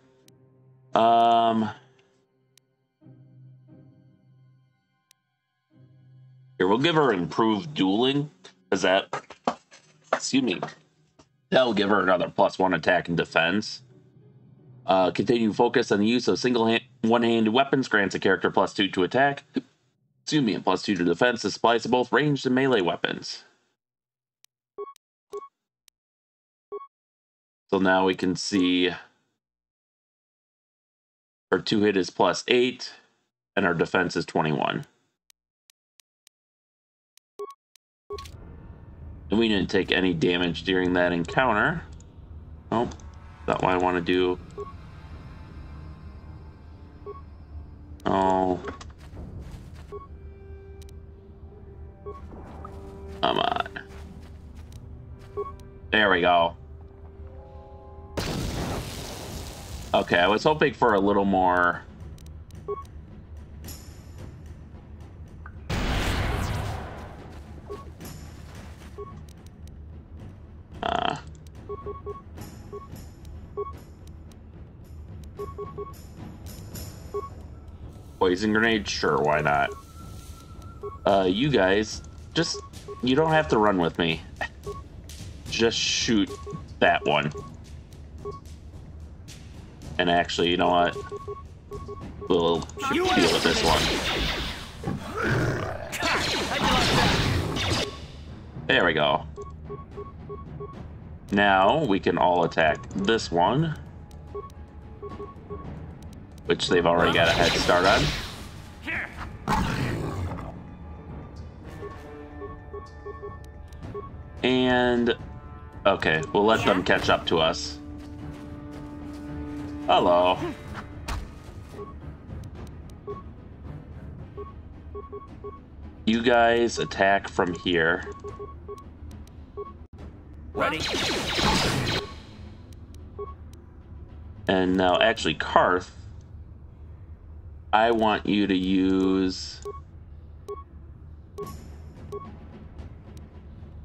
Um, Here, we'll give her improved dueling. Is that, excuse me, that'll give her another plus one attack and defense. Uh, continue focus on the use of single hand, one-handed weapons grants a character plus two to attack. Excuse me, and plus two to defense. This applies to both ranged and melee weapons. So now we can see our two hit is plus eight, and our defense is 21. And we didn't take any damage during that encounter. Oh, that's why I want to do. Oh. Come on. There we go. Okay, I was hoping for a little more... Uh... Poison grenade? Sure, why not? Uh, you guys, just... You don't have to run with me. Just shoot that one. And actually, you know what? We'll deal with this one. There we go. Now we can all attack this one. Which they've already got a head start on. And... Okay, we'll let them catch up to us. Hello. You guys attack from here. Ready? And now, actually, Carth, I want you to use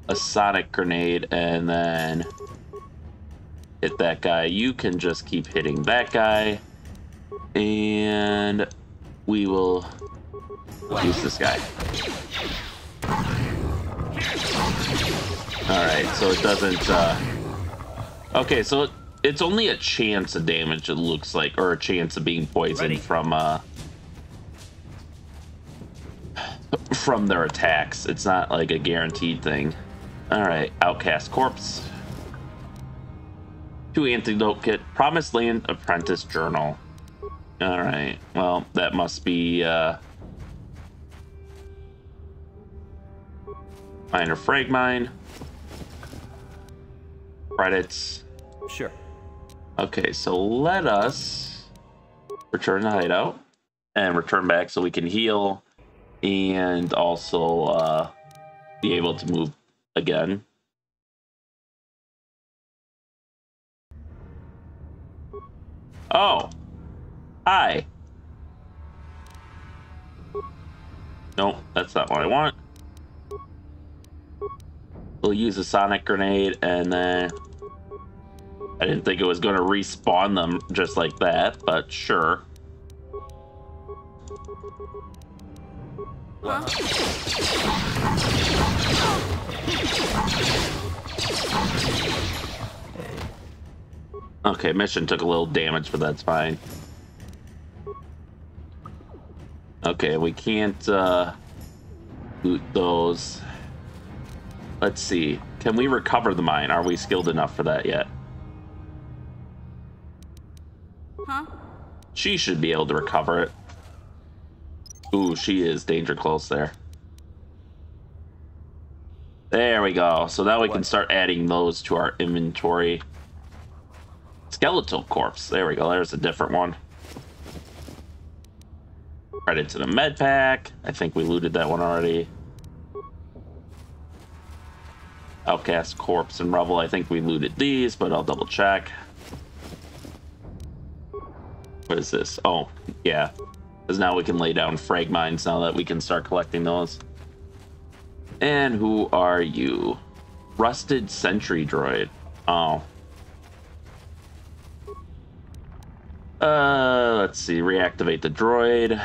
a sonic grenade and then hit that guy. You can just keep hitting that guy. And we will use this guy. Alright, so it doesn't, uh... Okay, so it, it's only a chance of damage, it looks like, or a chance of being poisoned Ready. from, uh... From their attacks. It's not like a guaranteed thing. Alright, Outcast Corpse. Two antidote kit. Promised Land Apprentice Journal. Alright, well, that must be, uh... Minor Frag Mine. Credits. Sure. Okay, so let us return to hideout and return back so we can heal and also uh, be able to move again. Oh. Hi. Nope, that's not what I want. We'll use a sonic grenade and then I didn't think it was going to respawn them just like that, but sure. Okay, mission took a little damage, but that's fine. Okay, we can't uh, loot those. Let's see. Can we recover the mine? Are we skilled enough for that yet? Huh? She should be able to recover it. Ooh, she is danger close there. There we go. So now we can start adding those to our inventory. Skeletal corpse. There we go. There's a different one. Right into the med pack. I think we looted that one already. Outcast corpse and revel. I think we looted these, but I'll double check. What is this? Oh, yeah. Because now we can lay down frag mines now that we can start collecting those. And who are you? Rusted sentry droid. Oh. Uh, let's see. Reactivate the droid.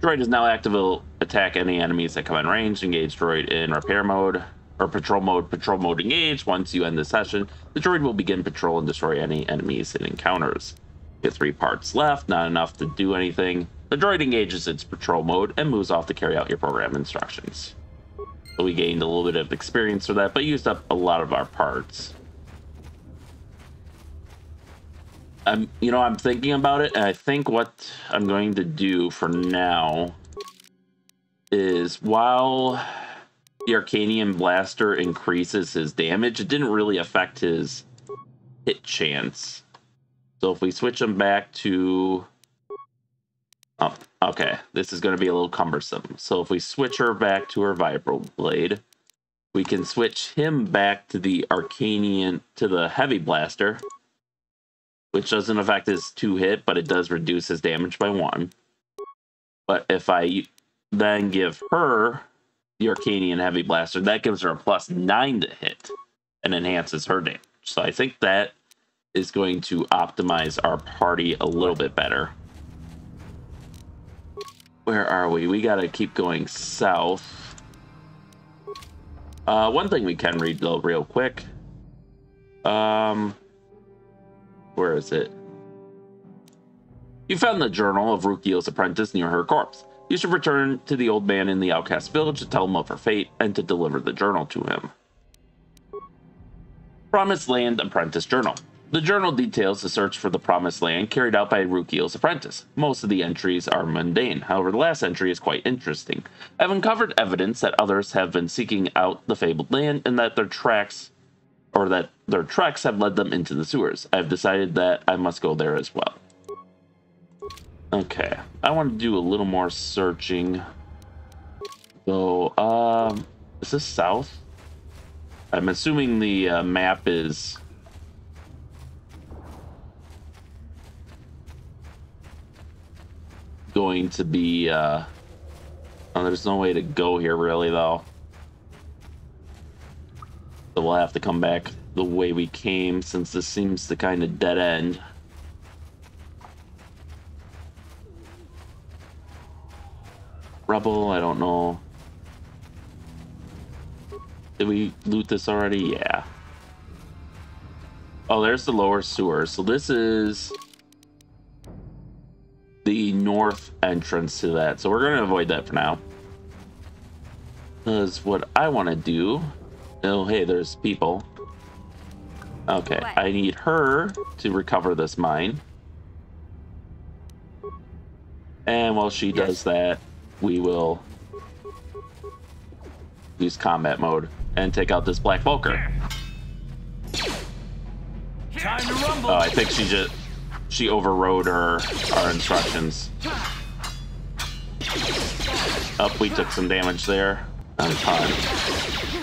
Droid is now active. Will attack any enemies that come in range. Engage droid in repair mode or patrol mode. Patrol mode engage. Once you end the session, the droid will begin patrol and destroy any enemies it encounters. Get three parts left, not enough to do anything. The droid engages its patrol mode and moves off to carry out your program instructions. So we gained a little bit of experience for that, but used up a lot of our parts. I'm, you know, I'm thinking about it, and I think what I'm going to do for now is while the Arkanian Blaster increases his damage, it didn't really affect his hit chance. So if we switch him back to... Oh, okay. This is going to be a little cumbersome. So if we switch her back to her Vibroblade, we can switch him back to the Arkanian, to the Heavy Blaster, which doesn't affect his two hit, but it does reduce his damage by one. But if I then give her the Arkanian Heavy Blaster, that gives her a plus nine to hit and enhances her damage. So I think that is going to optimize our party a little bit better. Where are we? We gotta keep going south. Uh, one thing we can read though, real quick. Um, where is it? You found the journal of Rukil's apprentice near her corpse. You should return to the old man in the outcast village to tell him of her fate and to deliver the journal to him. Promised Land Apprentice Journal. The journal details the search for the Promised Land carried out by Rukil's apprentice. Most of the entries are mundane, however, the last entry is quite interesting. I've uncovered evidence that others have been seeking out the fabled land and that their tracks or that their treks have led them into the sewers. I've decided that I must go there as well. Okay, I want to do a little more searching. So, um, is this south? I'm assuming the uh, map is going to be, uh, oh, there's no way to go here really though. So we'll have to come back the way we came since this seems to kind of dead end. Rubble, I don't know. Did we loot this already? Yeah. Oh, there's the lower sewer. So this is the north entrance to that. So we're going to avoid that for now. Because what I want to do... Oh, hey, there's people. Okay, what? I need her to recover this mine. And while she yes. does that, we will use combat mode and take out this black Vulkar. Oh, I think she just she overrode her our instructions. Up, oh, we took some damage there. A ton.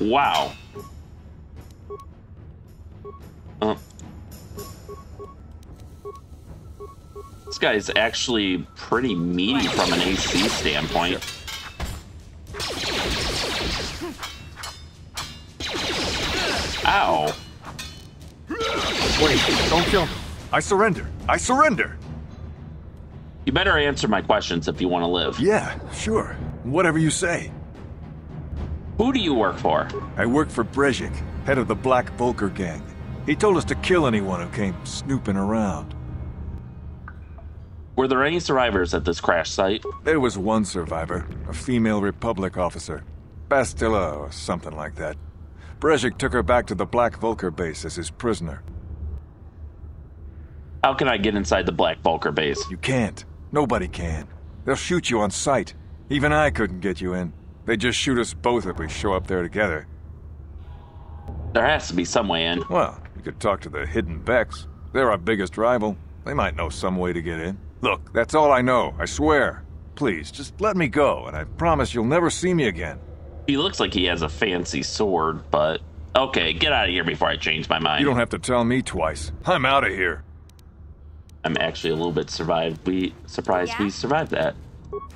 Wow. Oh. This guy is actually pretty meaty from an AC standpoint. Ow. Wait, don't kill me. I surrender. I surrender. You better answer my questions if you want to live. Yeah, sure. Whatever you say. Who do you work for? I work for Brejik, head of the Black Vulkar gang. He told us to kill anyone who came snooping around. Were there any survivors at this crash site? There was one survivor, a female Republic officer. Bastila or something like that. Brejik took her back to the Black Vulkar base as his prisoner. How can I get inside the Black Vulkar base? You can't. Nobody can. They'll shoot you on sight. Even I couldn't get you in. They'd just shoot us both if we show up there together. There has to be some way in. Well, you could talk to the Hidden Becks. They're our biggest rival. They might know some way to get in. Look, that's all I know, I swear. Please, just let me go, and I promise you'll never see me again. He looks like he has a fancy sword, but... Okay, get out of here before I change my mind. You don't have to tell me twice. I'm out of here. I'm actually a little bit survived. We surprised yeah? we survived that.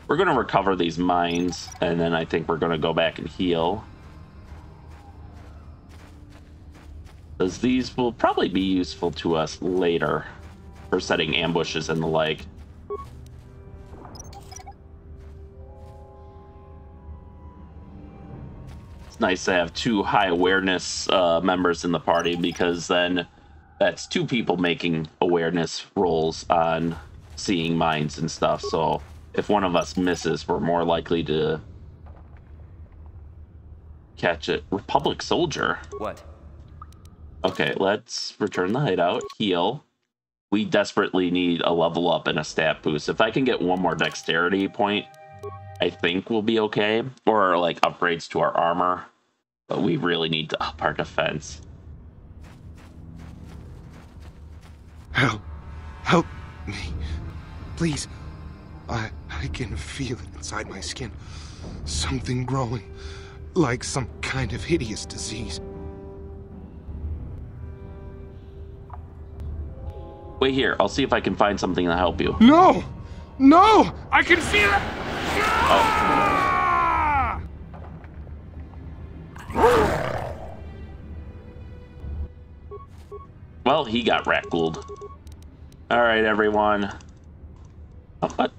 We're going to recover these mines, and then I think we're going to go back and heal. Because these will probably be useful to us later for setting ambushes and the like. It's nice to have two high awareness uh, members in the party because then that's two people making awareness rolls on seeing mines and stuff. So if one of us misses, we're more likely to catch it. Republic soldier. What? Okay, let's return the hideout, heal. We desperately need a level up and a stat boost. If I can get one more dexterity point, I think we'll be okay. Or like upgrades to our armor. But we really need to up our defense. Help. Help me. Please. I I can feel it inside my skin. Something growing. Like some kind of hideous disease. Wait here, I'll see if I can find something to help you. No! No! I can feel it! Well, he got rat ghouled. Alright, everyone. Oh, what?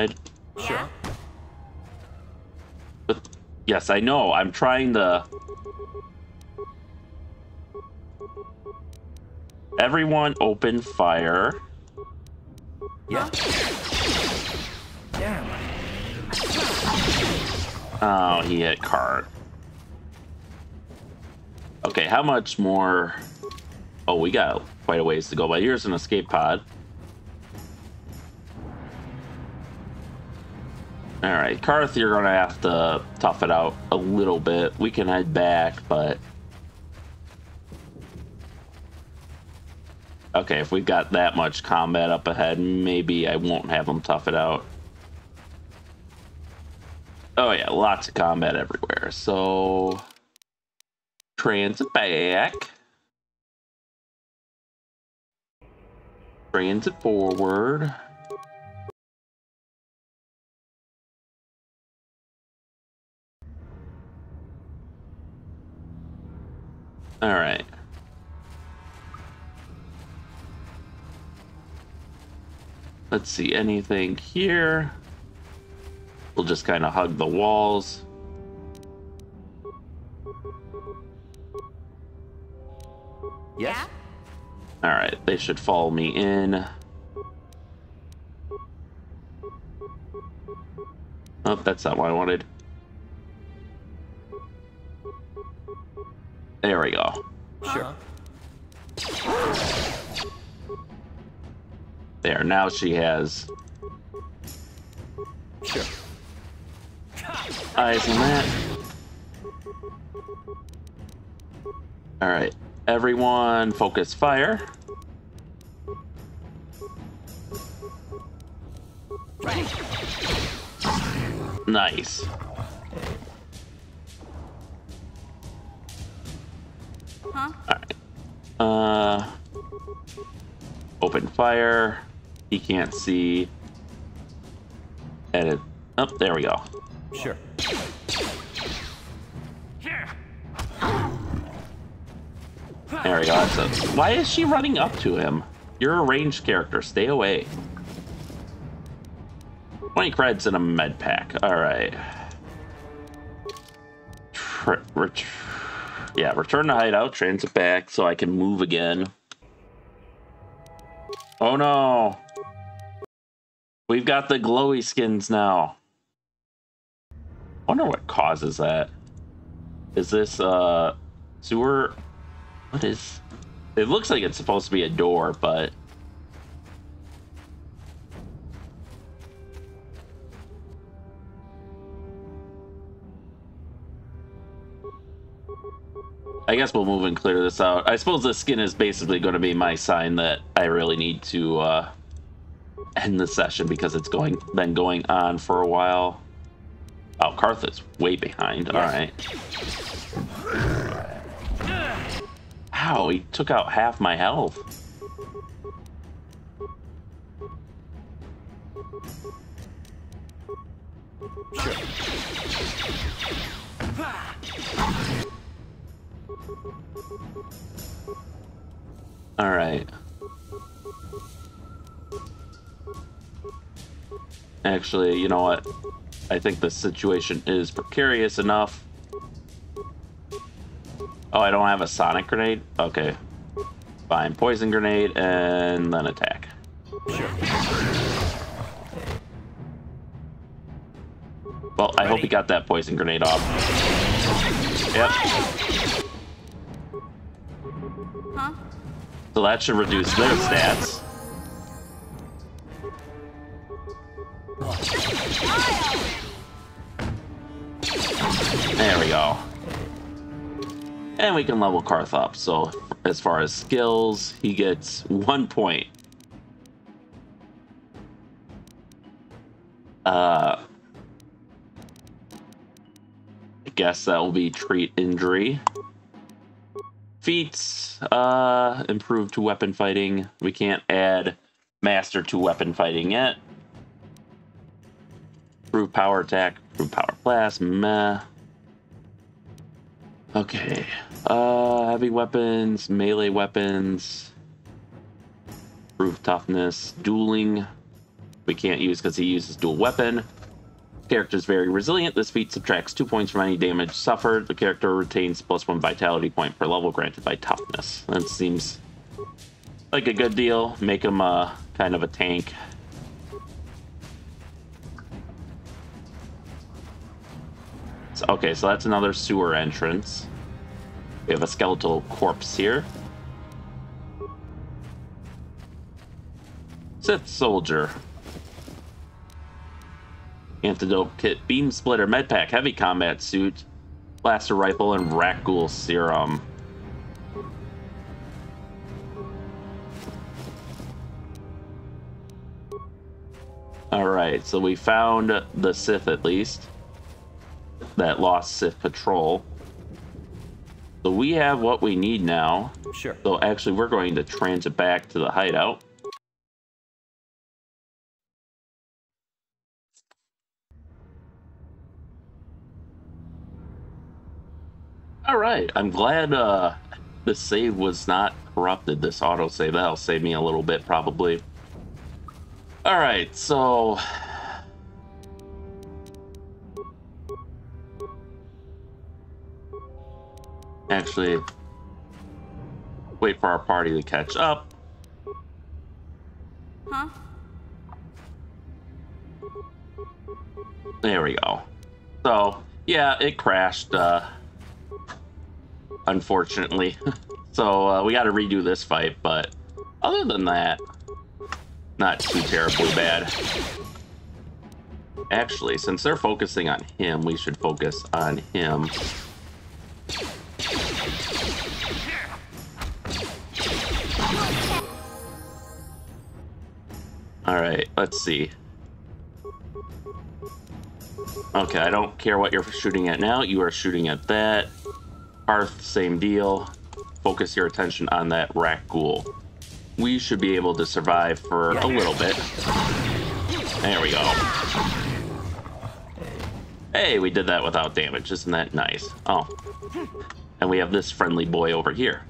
I. Sure. But, yes, I know. I'm trying to. Everyone open fire. Yeah. Damn. Oh, he hit Carth. Okay, how much more? Oh, we got quite a ways to go, but here's an escape pod. Alright, Carth, you're gonna have to tough it out a little bit. We can head back, but... Okay, if we've got that much combat up ahead, maybe I won't have them tough it out. Oh yeah, lots of combat everywhere. So... Transit back. Transit forward. All right. Let's see, anything here? We'll just kind of hug the walls. Yes? All right, they should follow me in. Oh, that's not what I wanted. There we go. Sure. There, now she has Sure. eyes on that. Alright, everyone focus fire. Nice. Huh? Uh, open fire. He can't see. Edit. Oh, there we go. Sure. There we go. A, why is she running up to him? You're a ranged character. Stay away. 20 creds in a med pack. All right. Tr- ret- yeah, return to hideout, transit back so I can move again. Oh no. We've got the glowy skins now. Wonder what causes that. Is this uh sewer? What is? It looks like it's supposed to be a door, but I guess we'll move and clear this out. I suppose the skin is basically going to be my sign that I really need to uh, end the session because it's going been going on for a while. Oh, is way behind. All right. Ow, he took out half my health. All right. Actually, you know what? I think the situation is precarious enough. Oh, I don't have a sonic grenade? Okay. Fine. Poison grenade and then attack. Well, I hope he got that poison grenade off. Yep. Huh? So that should reduce their stats. There we go. And we can level Carth up. So as far as skills, he gets one point. Uh, I guess that will be treat injury. Feats, uh, improve to weapon fighting. We can't add master to weapon fighting yet. Improve power attack, improve power blast, meh. Okay. Uh, heavy weapons, melee weapons, improve toughness, dueling. We can't use because he uses dual weapon. Character is very resilient. This feat subtracts two points from any damage suffered. The character retains plus one vitality point per level granted by toughness. That seems like a good deal. Make him uh, kind of a tank. So, okay, so that's another sewer entrance. We have a skeletal corpse here. Sith soldier. Antidote kit, beam splitter, medpack, heavy combat suit, blaster rifle, and Rakghoul serum. Alright, so we found the Sith at least. That lost Sith patrol. So we have what we need now. Sure. So actually, we're going to transit back to the hideout. Right, I'm glad uh, the save was not corrupted. This autosave that'll save me a little bit probably. All right, so actually wait for our party to catch up. Huh? There we go. So, yeah, it crashed, uh, unfortunately. so, uh, we gotta redo this fight, but other than that, not too terribly bad. Actually, since they're focusing on him, we should focus on him. Alright, let's see. Okay, I don't care what you're shooting at now. You are shooting at that. Carth, same deal. Focus your attention on that Rakghoul. We should be able to survive for a little bit. There we go. Hey, we did that without damage. Isn't that nice? Oh. And we have this friendly boy over here.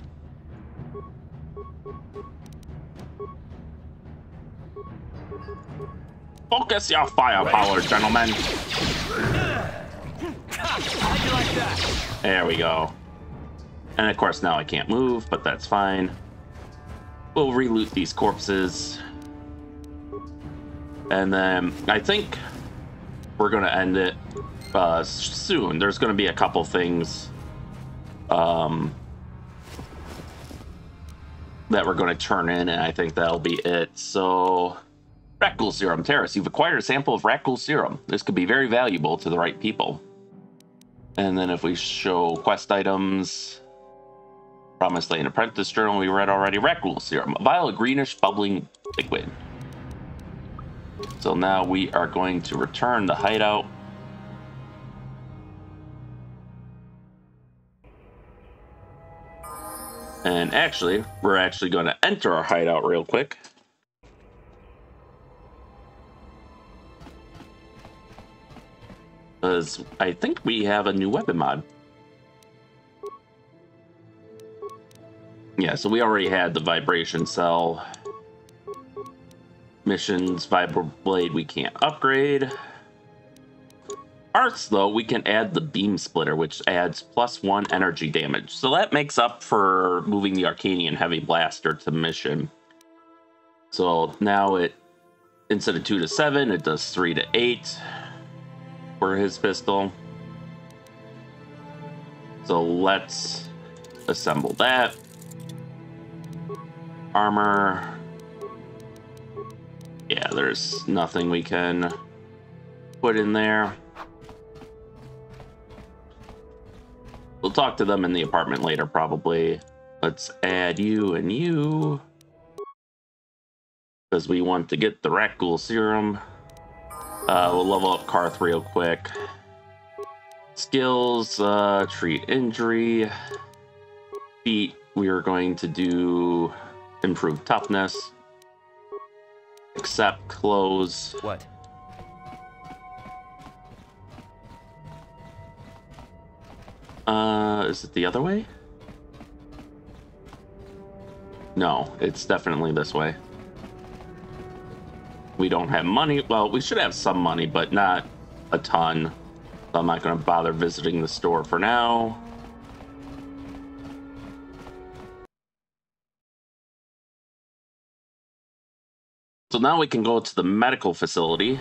Focus your firepower, gentlemen. There we go. And of course now I can't move, but that's fine. We'll reloot these corpses. And then I think we're going to end it uh, soon. There's going to be a couple things um, that we're going to turn in, and I think that'll be it. So, Rakghoul Serum. Terrace, you've acquired a sample of Rakghoul Serum. This could be very valuable to the right people. And then if we show quest items, Promised Land Apprentice Journal we read already, Rakghoul Serum, a vial of greenish bubbling liquid. So now we are going to return the hideout. And actually, we're actually going to enter our hideout real quick. Because I think we have a new weapon mod. Yeah, so we already had the vibration cell. missions, vibroblade we can't upgrade. Arts, though, we can add the beam splitter, which adds plus one energy damage. So that makes up for moving the Arkanian Heavy Blaster to mission. So now it, instead of two to seven, it does three to eight for his pistol. So let's assemble that. Armor. Yeah, there's nothing we can put in there. We'll talk to them in the apartment later, probably. Let's add you and you. Because we want to get the Rakghoul Serum. Uh, we'll level up Carth real quick. Skills, uh, treat injury. Feet, we are going to do improve toughness. Accept clothes. What? Uh, is it the other way? No, it's definitely this way. We don't have money. Well, we should have some money, but not a ton. I'm not going to bother visiting the store for now. So now we can go to the medical facility.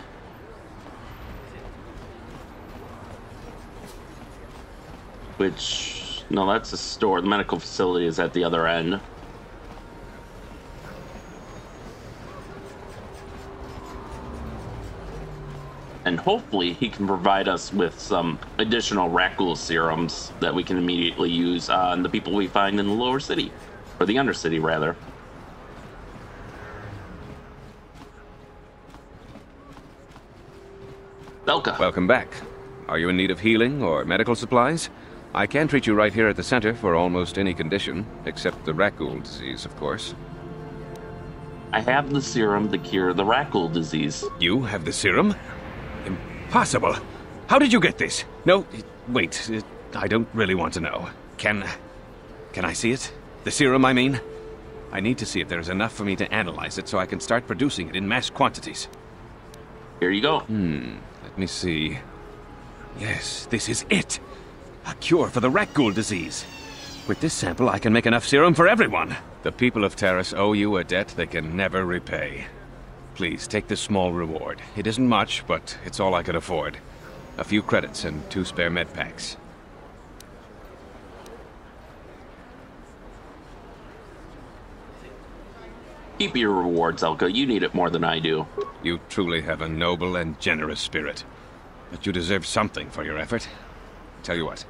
Which, no, that's a store. The medical facility is at the other end. And hopefully he can provide us with some additional Rakghoul serums that we can immediately use on the people we find in the lower city. Or the undercity, rather. Zelka. Welcome back. Are you in need of healing or medical supplies? I can treat you right here at the center for almost any condition, except the Rakghoul disease, of course. I have the serum to cure the Rakghoul disease. You have the serum? Impossible. How did you get this? No, wait. I don't really want to know. Can. Can I see it? The serum, I mean? I need to see if there's enough for me to analyze it so I can start producing it in mass quantities. Here you go. Hmm. Me see. Yes, this is it. A cure for the Rakghoul disease. With this sample, I can make enough serum for everyone. The people of Taris owe you a debt they can never repay. Please, take this small reward. It isn't much, but it's all I could afford. A few credits and two spare med packs. Keep your rewards, Zelka. You need it more than I do. You truly have a noble and generous spirit. But you deserve something for your effort. Tell you what,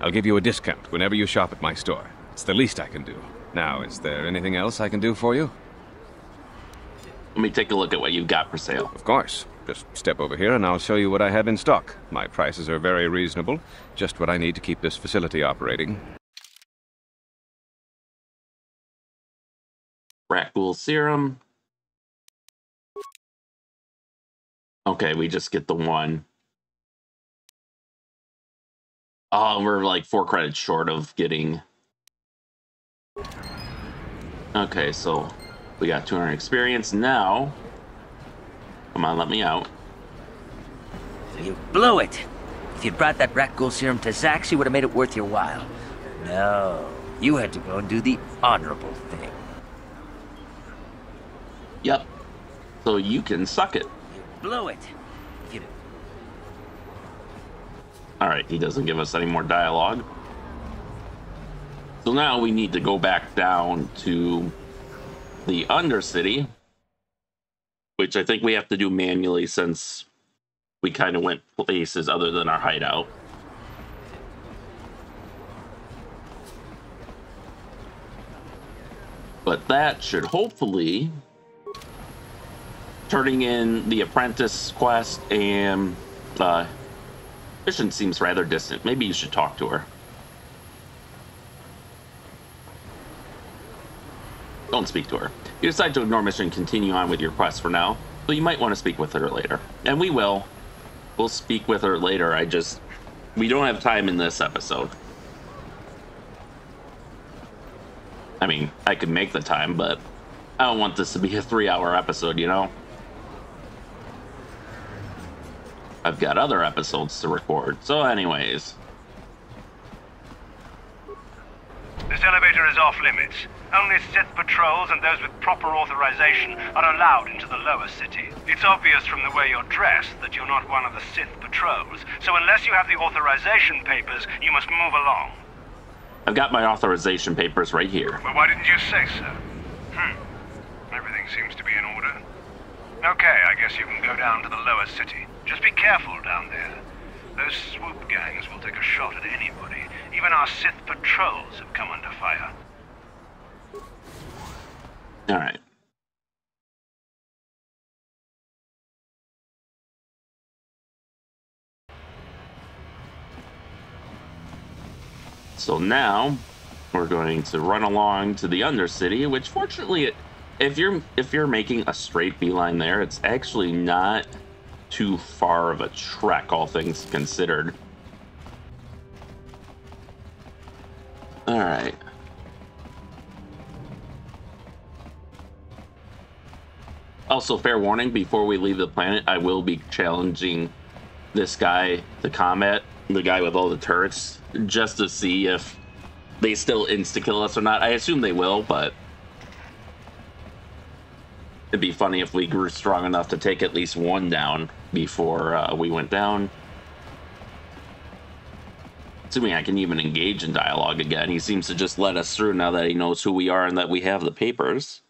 I'll give you a discount whenever you shop at my store. It's the least I can do. Now, is there anything else I can do for you? Let me take a look at what you've got for sale. Of course. Just step over here and I'll show you what I have in stock. My prices are very reasonable. Just what I need to keep this facility operating. Rakghoul serum. Okay, we just get the one. Oh, we're like four credits short of getting. Okay, so we got 200 experience now. Come on, let me out. You blew it. If you'd brought that Rakghoul serum to Zax, you would have made it worth your while. No, you had to go and do the honorable thing. Yep. So you can suck it. Blew it. If you'd All right, he doesn't give us any more dialogue. So now we need to go back down to the Undercity, which I think we have to do manually since we kind of went places other than our hideout. But that should hopefully turning in the apprentice quest and uh, mission seems rather distant. Maybe you should talk to her. Don't speak to her. You decide to ignore mission and continue on with your quest for now, so you might want to speak with her later. And we will. We'll speak with her later. I just. We don't have time in this episode. I mean, I could make the time, but I don't want this to be a three hour episode, you know? I've got other episodes to record. So, anyways, This elevator is off limits. Only Sith patrols and those with proper authorization are allowed into the lower city. It's obvious from the way you're dressed that you're not one of the Sith patrols, so unless you have the authorization papers, you must move along. I've got my authorization papers right here. Well, why didn't you say so? Hmm. Everything seems to be in order. Okay, I guess you can go down to the lower city. Just be careful down there. Those swoop gangs will take a shot at anybody. Even our Sith patrols have come under fire. All right. So now we're going to run along to the Undercity, which fortunately, if you're if you're making a straight beeline there, it's actually not too far of a trek, all things considered. All right. Also, fair warning: before we leave the planet, I will be challenging this guy to combat, the guy with all the turrets, just to see if they still insta kill us or not. I assume they will, but it'd be funny if we grew strong enough to take at least one down before uh, we went down. Assuming I can even engage in dialogue again, he seems to just let us through now that he knows who we are and that we have the papers.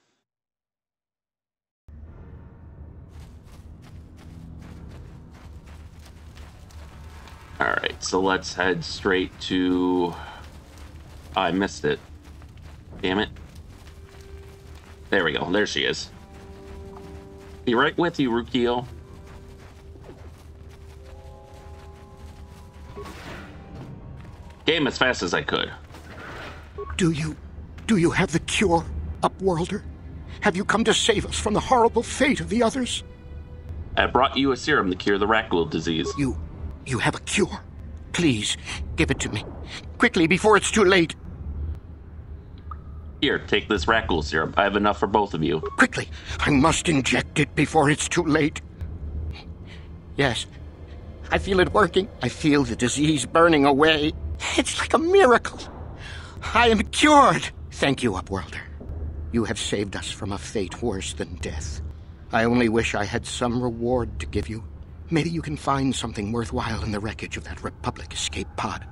Alright, so let's head straight to. Oh, I missed it. Damn it. There we go. There she is. Be right with you, Rukil. Came as fast as I could. Do you. do you have the cure, Upworlder? Have you come to save us from the horrible fate of the others? I brought you a serum to cure the Rakghoul disease. You. you have a cure. Please, give it to me. Quickly, before it's too late. Here, take this Rakghoul serum. I have enough for both of you. Quickly, I must inject it before it's too late. Yes, I feel it working. I feel the disease burning away. It's like a miracle. I am cured. Thank you, Upworlder. You have saved us from a fate worse than death. I only wish I had some reward to give you. Maybe you can find something worthwhile in the wreckage of that Republic escape pod.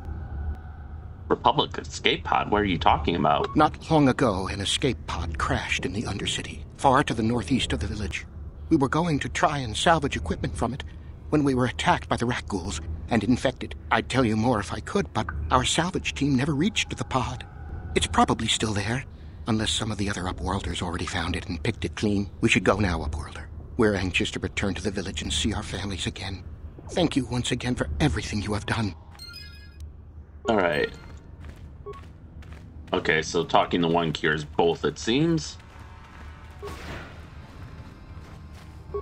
Republic escape pod? What are you talking about? Not long ago, an escape pod crashed in the Undercity, far to the northeast of the village. We were going to try and salvage equipment from it when we were attacked by the Rakghouls and infected. I'd tell you more if I could, but our salvage team never reached the pod. It's probably still there, unless some of the other Upworlders already found it and picked it clean. We should go now, Upworlder. We're anxious to return to the village and see our families again. Thank you once again for everything you have done. All right. Okay, so talking to one cures both, it seems.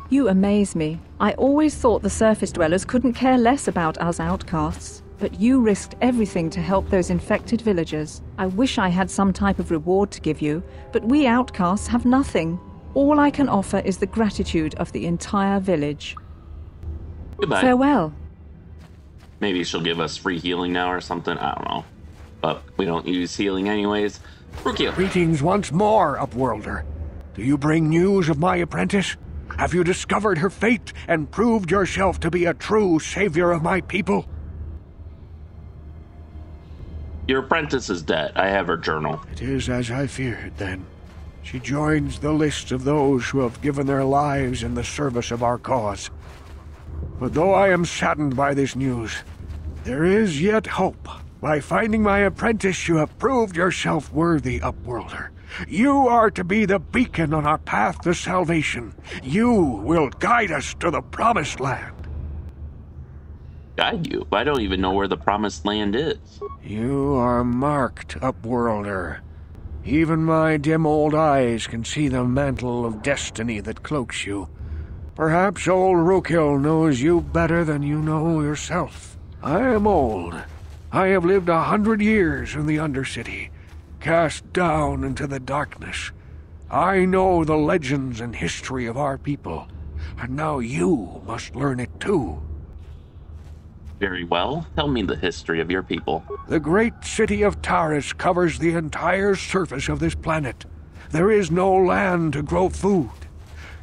You amaze me. I always thought the surface dwellers couldn't care less about us outcasts. But you risked everything to help those infected villagers. I wish I had some type of reward to give you, but we outcasts have nothing. All I can offer is the gratitude of the entire village. Goodbye. Farewell. Maybe she'll give us free healing now or something. I don't know. But we don't use healing anyways. Rukil. Greetings once more, Upworlder. Do you bring news of my apprentice? Have you discovered her fate and proved yourself to be a true savior of my people? Your apprentice is dead. I have her journal. It is as I feared, then. She joins the list of those who have given their lives in the service of our cause. But though I am saddened by this news, there is yet hope. By finding my apprentice, you have proved yourself worthy, Upworlder. You are to be the beacon on our path to salvation. You will guide us to the promised land. Guide you? I don't even know where the promised land is. You are marked, Upworlder. Even my dim old eyes can see the mantle of destiny that cloaks you. Perhaps old Rukil knows you better than you know yourself. I am old. I have lived a hundred years in the Undercity, cast down into the darkness. I know the legends and history of our people, and now you must learn it too. Very well. Tell me the history of your people. The great city of Taris covers the entire surface of this planet. There is no land to grow food.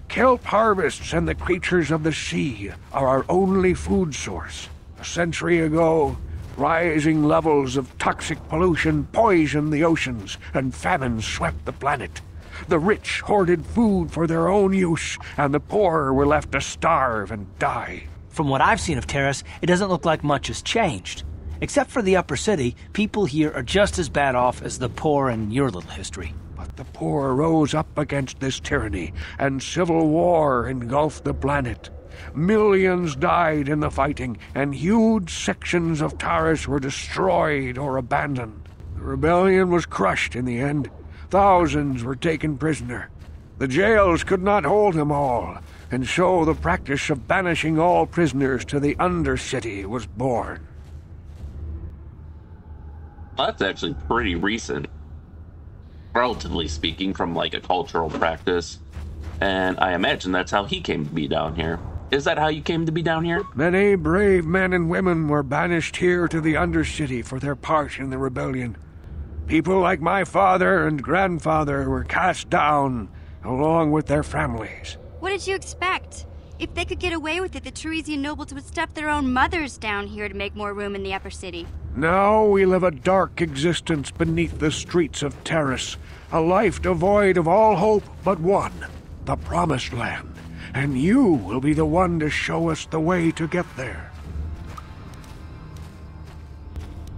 Kelp harvests and the creatures of the sea are our only food source. A century ago, rising levels of toxic pollution poisoned the oceans, and famine swept the planet. The rich hoarded food for their own use, and the poor were left to starve and die. From what I've seen of Taris, it doesn't look like much has changed. Except for the upper city, people here are just as bad off as the poor in your little history. But the poor rose up against this tyranny, and civil war engulfed the planet. Millions died in the fighting, and huge sections of Taris were destroyed or abandoned. The rebellion was crushed in the end. Thousands were taken prisoner. The jails could not hold them all, and so the practice of banishing all prisoners to the Undercity was born. That's actually pretty recent, relatively speaking, from like a cultural practice. And I imagine that's how he came to be down here. Is that how you came to be down here? Many brave men and women were banished here to the Undercity for their part in the rebellion. People like my father and grandfather were cast down, along with their families. What did you expect? If they could get away with it, the Tarisian nobles would stuff their own mothers down here to make more room in the upper city. Now we live a dark existence beneath the streets of Taris, a life devoid of all hope but one the Promised Land. And you will be the one to show us the way to get there.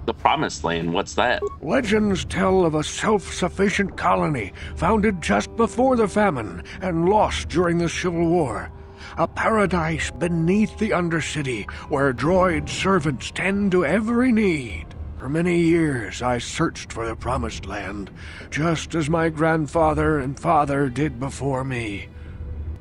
The Promised Land, what's that? Legends tell of a self sufficient colony founded just before the famine and lost during the Civil War. A paradise beneath the Undercity where droid servants tend to every need. For many years I searched for the Promised Land, just as my grandfather and father did before me.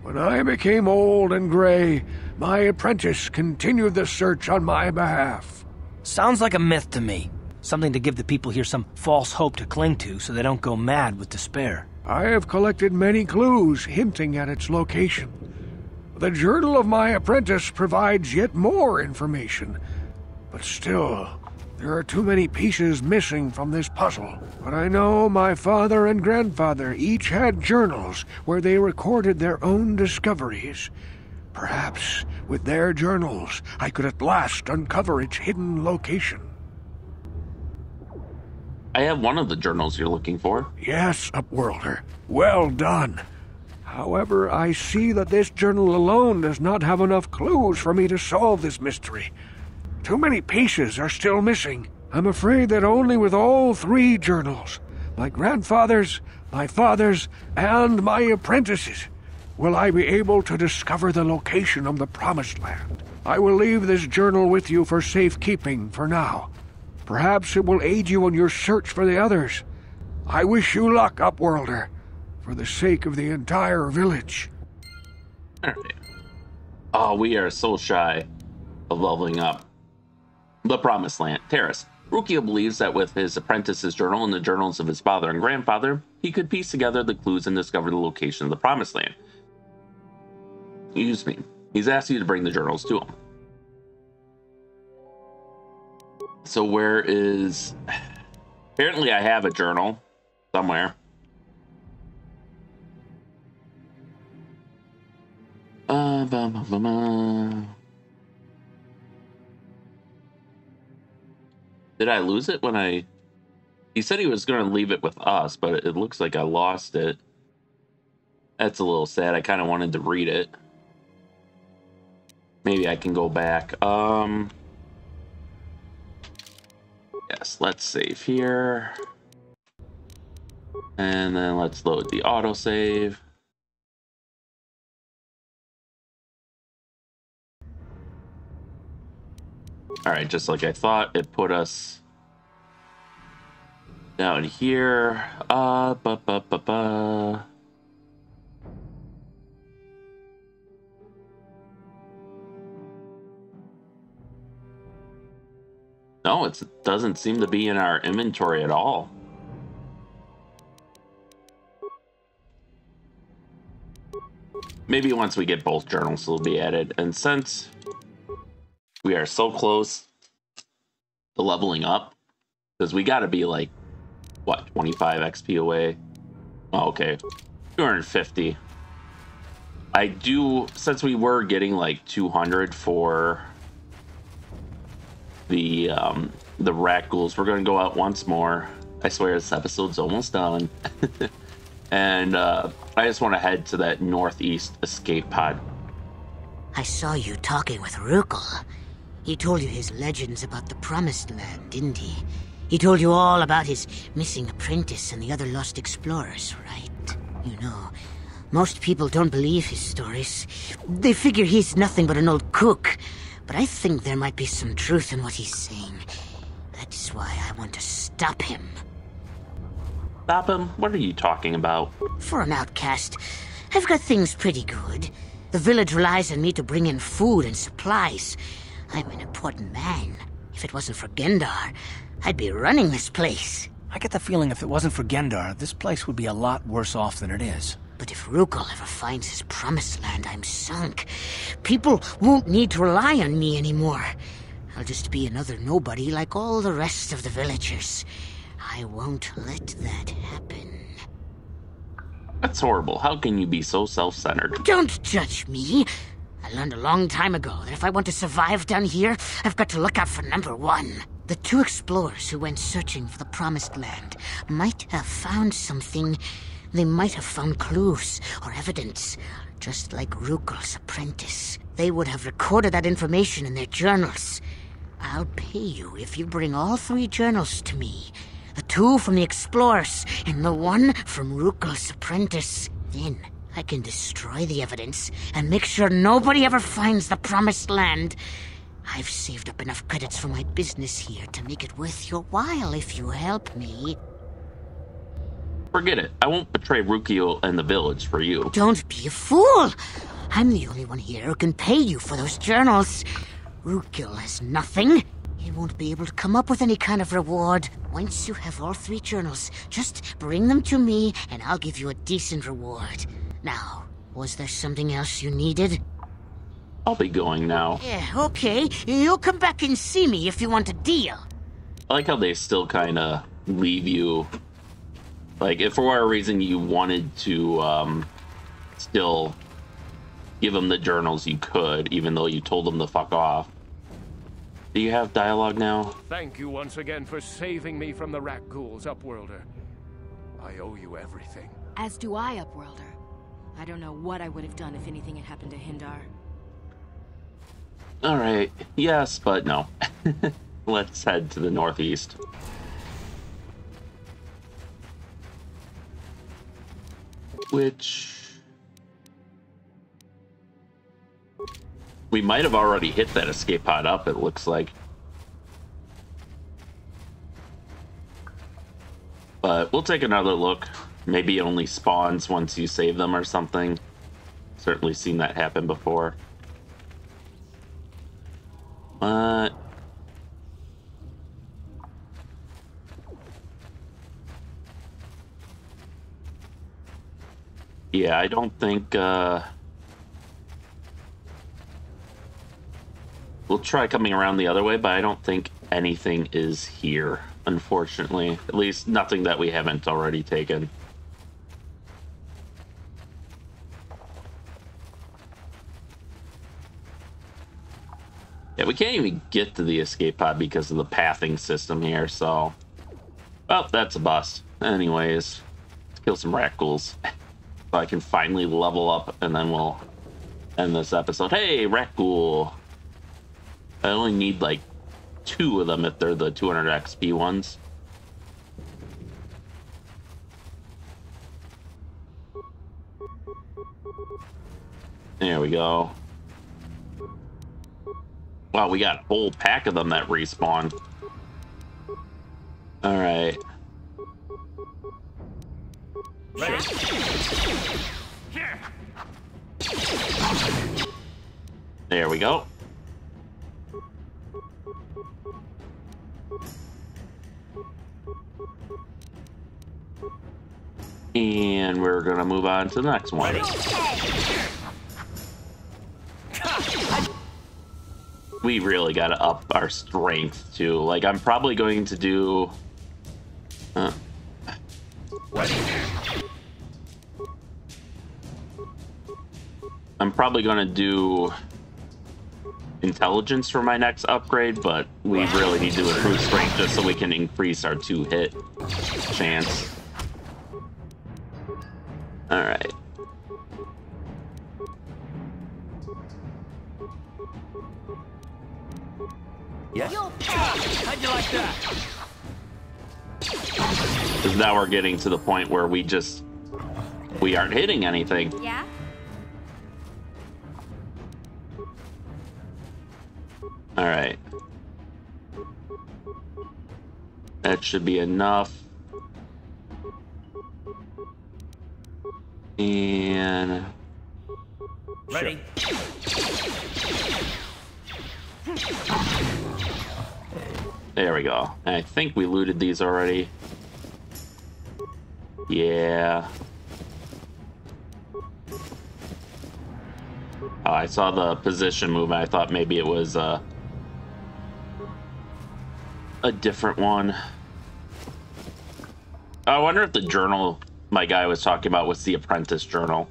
When I became old and gray, my apprentice continued the search on my behalf. Sounds like a myth to me. Something to give the people here some false hope to cling to so they don't go mad with despair. I have collected many clues hinting at its location. The journal of my apprentice provides yet more information. But still, there are too many pieces missing from this puzzle. But I know my father and grandfather each had journals where they recorded their own discoveries. Perhaps with their journals I could at last uncover its hidden location. I have one of the journals you're looking for. Yes, Upworlder. Well done. However, I see that this journal alone does not have enough clues for me to solve this mystery. Too many pieces are still missing. I'm afraid that only with all three journals my grandfather's, my father's, and my apprentice's will I be able to discover the location of the Promised Land. I will leave this journal with you for safekeeping for now. Perhaps it will aid you in your search for the others. I wish you luck, Upworlder, for the sake of the entire village. Alright. Oh, ah, we are so shy of leveling up. The Promised Land. Taris. Rukil believes that with his apprentice's journal and the journals of his father and grandfather, he could piece together the clues and discover the location of the Promised Land. Excuse me. He's asked you to bring the journals to him. So where is... Apparently I have a journal somewhere. Uh, bum, bum, bum, Did I lose it when I... He said he was going to leave it with us, but it looks like I lost it. That's a little sad. I kind of wanted to read it. Maybe I can go back. Um... Yes, let's save here. And then let's load the autosave. Alright, just like I thought, it put us down here. Uh, ba ba ba ba. No, it doesn't seem to be in our inventory at all. Maybe once we get both journals, it'll be added. And since We are so close to leveling up because we got to be like, what, 25 XP away? Oh, okay, 250. I do, since we were getting like 200 for the um, the Rakghouls, we're to go out once more. I swear this episode's almost done. and uh, I just want to head to that northeast escape pod. I saw you talking with Rukil. He told you his legends about the Promised Land, didn't he? He told you all about his missing apprentice and the other lost explorers, right? You know, most people don't believe his stories. They figure he's nothing but an old kook. But I think there might be some truth in what he's saying. That's why I want to stop him. Stop him? What are you talking about? For an outcast, I've got things pretty good. The village relies on me to bring in food and supplies. I'm an important man. If it wasn't for Hendar, I'd be running this place. I get the feeling if it wasn't for Hendar, this place would be a lot worse off than it is. But if Rukil ever finds his promised land, I'm sunk. People won't need to rely on me anymore. I'll just be another nobody like all the rest of the villagers. I won't let that happen. That's horrible. How can you be so self centered? Don't judge me. I learned a long time ago that if I want to survive down here, I've got to look out for number one. The two explorers who went searching for the Promised Land might have found something. They might have found clues or evidence, just like Rukil's apprentice. They would have recorded that information in their journals. I'll pay you if you bring all three journals to me. The two from the explorers and the one from Rukil's apprentice. Then I can destroy the evidence and make sure nobody ever finds the promised land. I've saved up enough credits for my business here to make it worth your while if you help me. Forget it. I won't betray Rukil and the village for you. Don't be a fool! I'm the only one here who can pay you for those journals. Rukil has nothing. He won't be able to come up with any kind of reward. Once you have all three journals, just bring them to me and I'll give you a decent reward. Now, was there something else you needed? I'll be going now. Yeah, okay. You'll come back and see me if you want a deal. I like how they still kind of leave you. Like, if for whatever reason you wanted to um, still give them the journals, you could, even though you told them to fuck off. Do you have dialogue now? Thank you once again for saving me from the Rakghouls, Upworlder. I owe you everything. As do I, Upworlder. I don't know what I would have done if anything had happened to Hendar. Alright, yes, but no. Let's head to the northeast. Which... We might have already hit that escape pod up, it looks like. But we'll take another look. Maybe it only spawns once you save them or something. Certainly seen that happen before. But... Yeah, I don't think, uh... We'll try coming around the other way, but I don't think anything is here, unfortunately. At least nothing that we haven't already taken. Yeah, we can't even get to the escape pod because of the pathing system here, so... Well, that's a bust. Anyways, let's kill some Rakghouls. so I can finally level up, and then we'll end this episode. Hey, Rakghoul! I only need, like, two of them if they're the 200 XP ones. There we go. Wow, we got a whole pack of them that respawn. Alright. There we go. And we're gonna move on to the next one. We really got to up our strength too. Like I'm probably going to do. Uh, I'm probably going to do intelligence for my next upgrade, but we really need to improve strength just so we can increase our two hit chance. All right. Now we're getting to the point where we just we aren't hitting anything. Yeah? All right. That should be enough. And Ready? there we go. I think we looted these already. Yeah. Oh, I saw the position move. I thought maybe it was uh, a different one. I wonder if the journal my guy was talking about was the apprentice journal.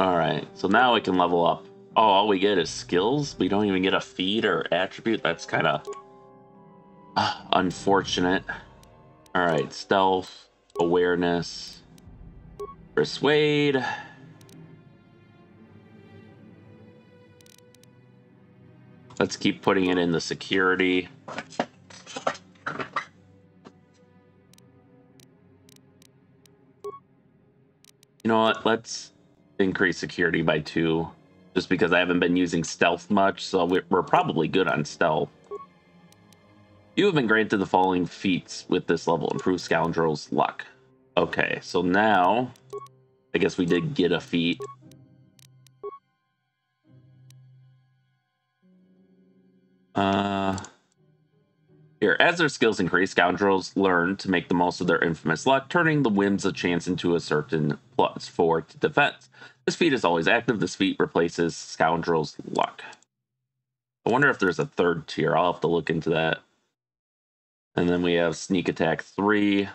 All right, so now we can level up. Oh, all we get is skills. We don't even get a feat or attribute. That's kind of uh, unfortunate. All right, stealth, awareness, persuade. Let's keep putting it in the security. You know what? Let's increase security by two. Just because I haven't been using stealth much, so we're, probably good on stealth. You have been granted the following feats with this level. Improve Scoundrel's Luck. Okay, so now... I guess we did get a feat. Uh, here, as their skills increase, scoundrels learn to make the most of their infamous luck, turning the whims of chance into a certain plus four to defense. This feat is always active. This feat replaces scoundrels' luck. I wonder if there's a third tier. I'll have to look into that. And then we have sneak attack three.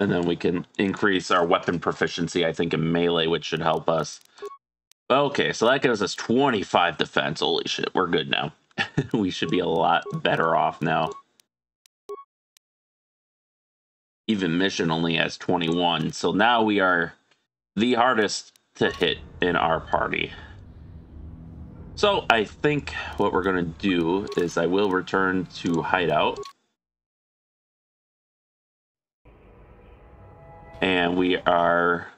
And then we can increase our weapon proficiency, I think, in melee, which should help us. Okay, so that gives us 25 defense. Holy shit, we're good now. we should be a lot better off now. Even mission only has 21, so now we are the hardest to hit in our party. So I think what we're going to do is I will return to Hideout. and we are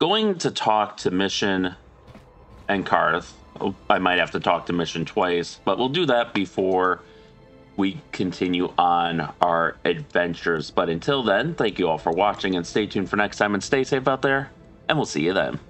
going to talk to Mission and Carth. Oh, I might have to talk to Mission twice, but we'll do that before we continue on our adventures. But until then, thank you all for watching and stay tuned for next time and stay safe out there, and we'll see you then.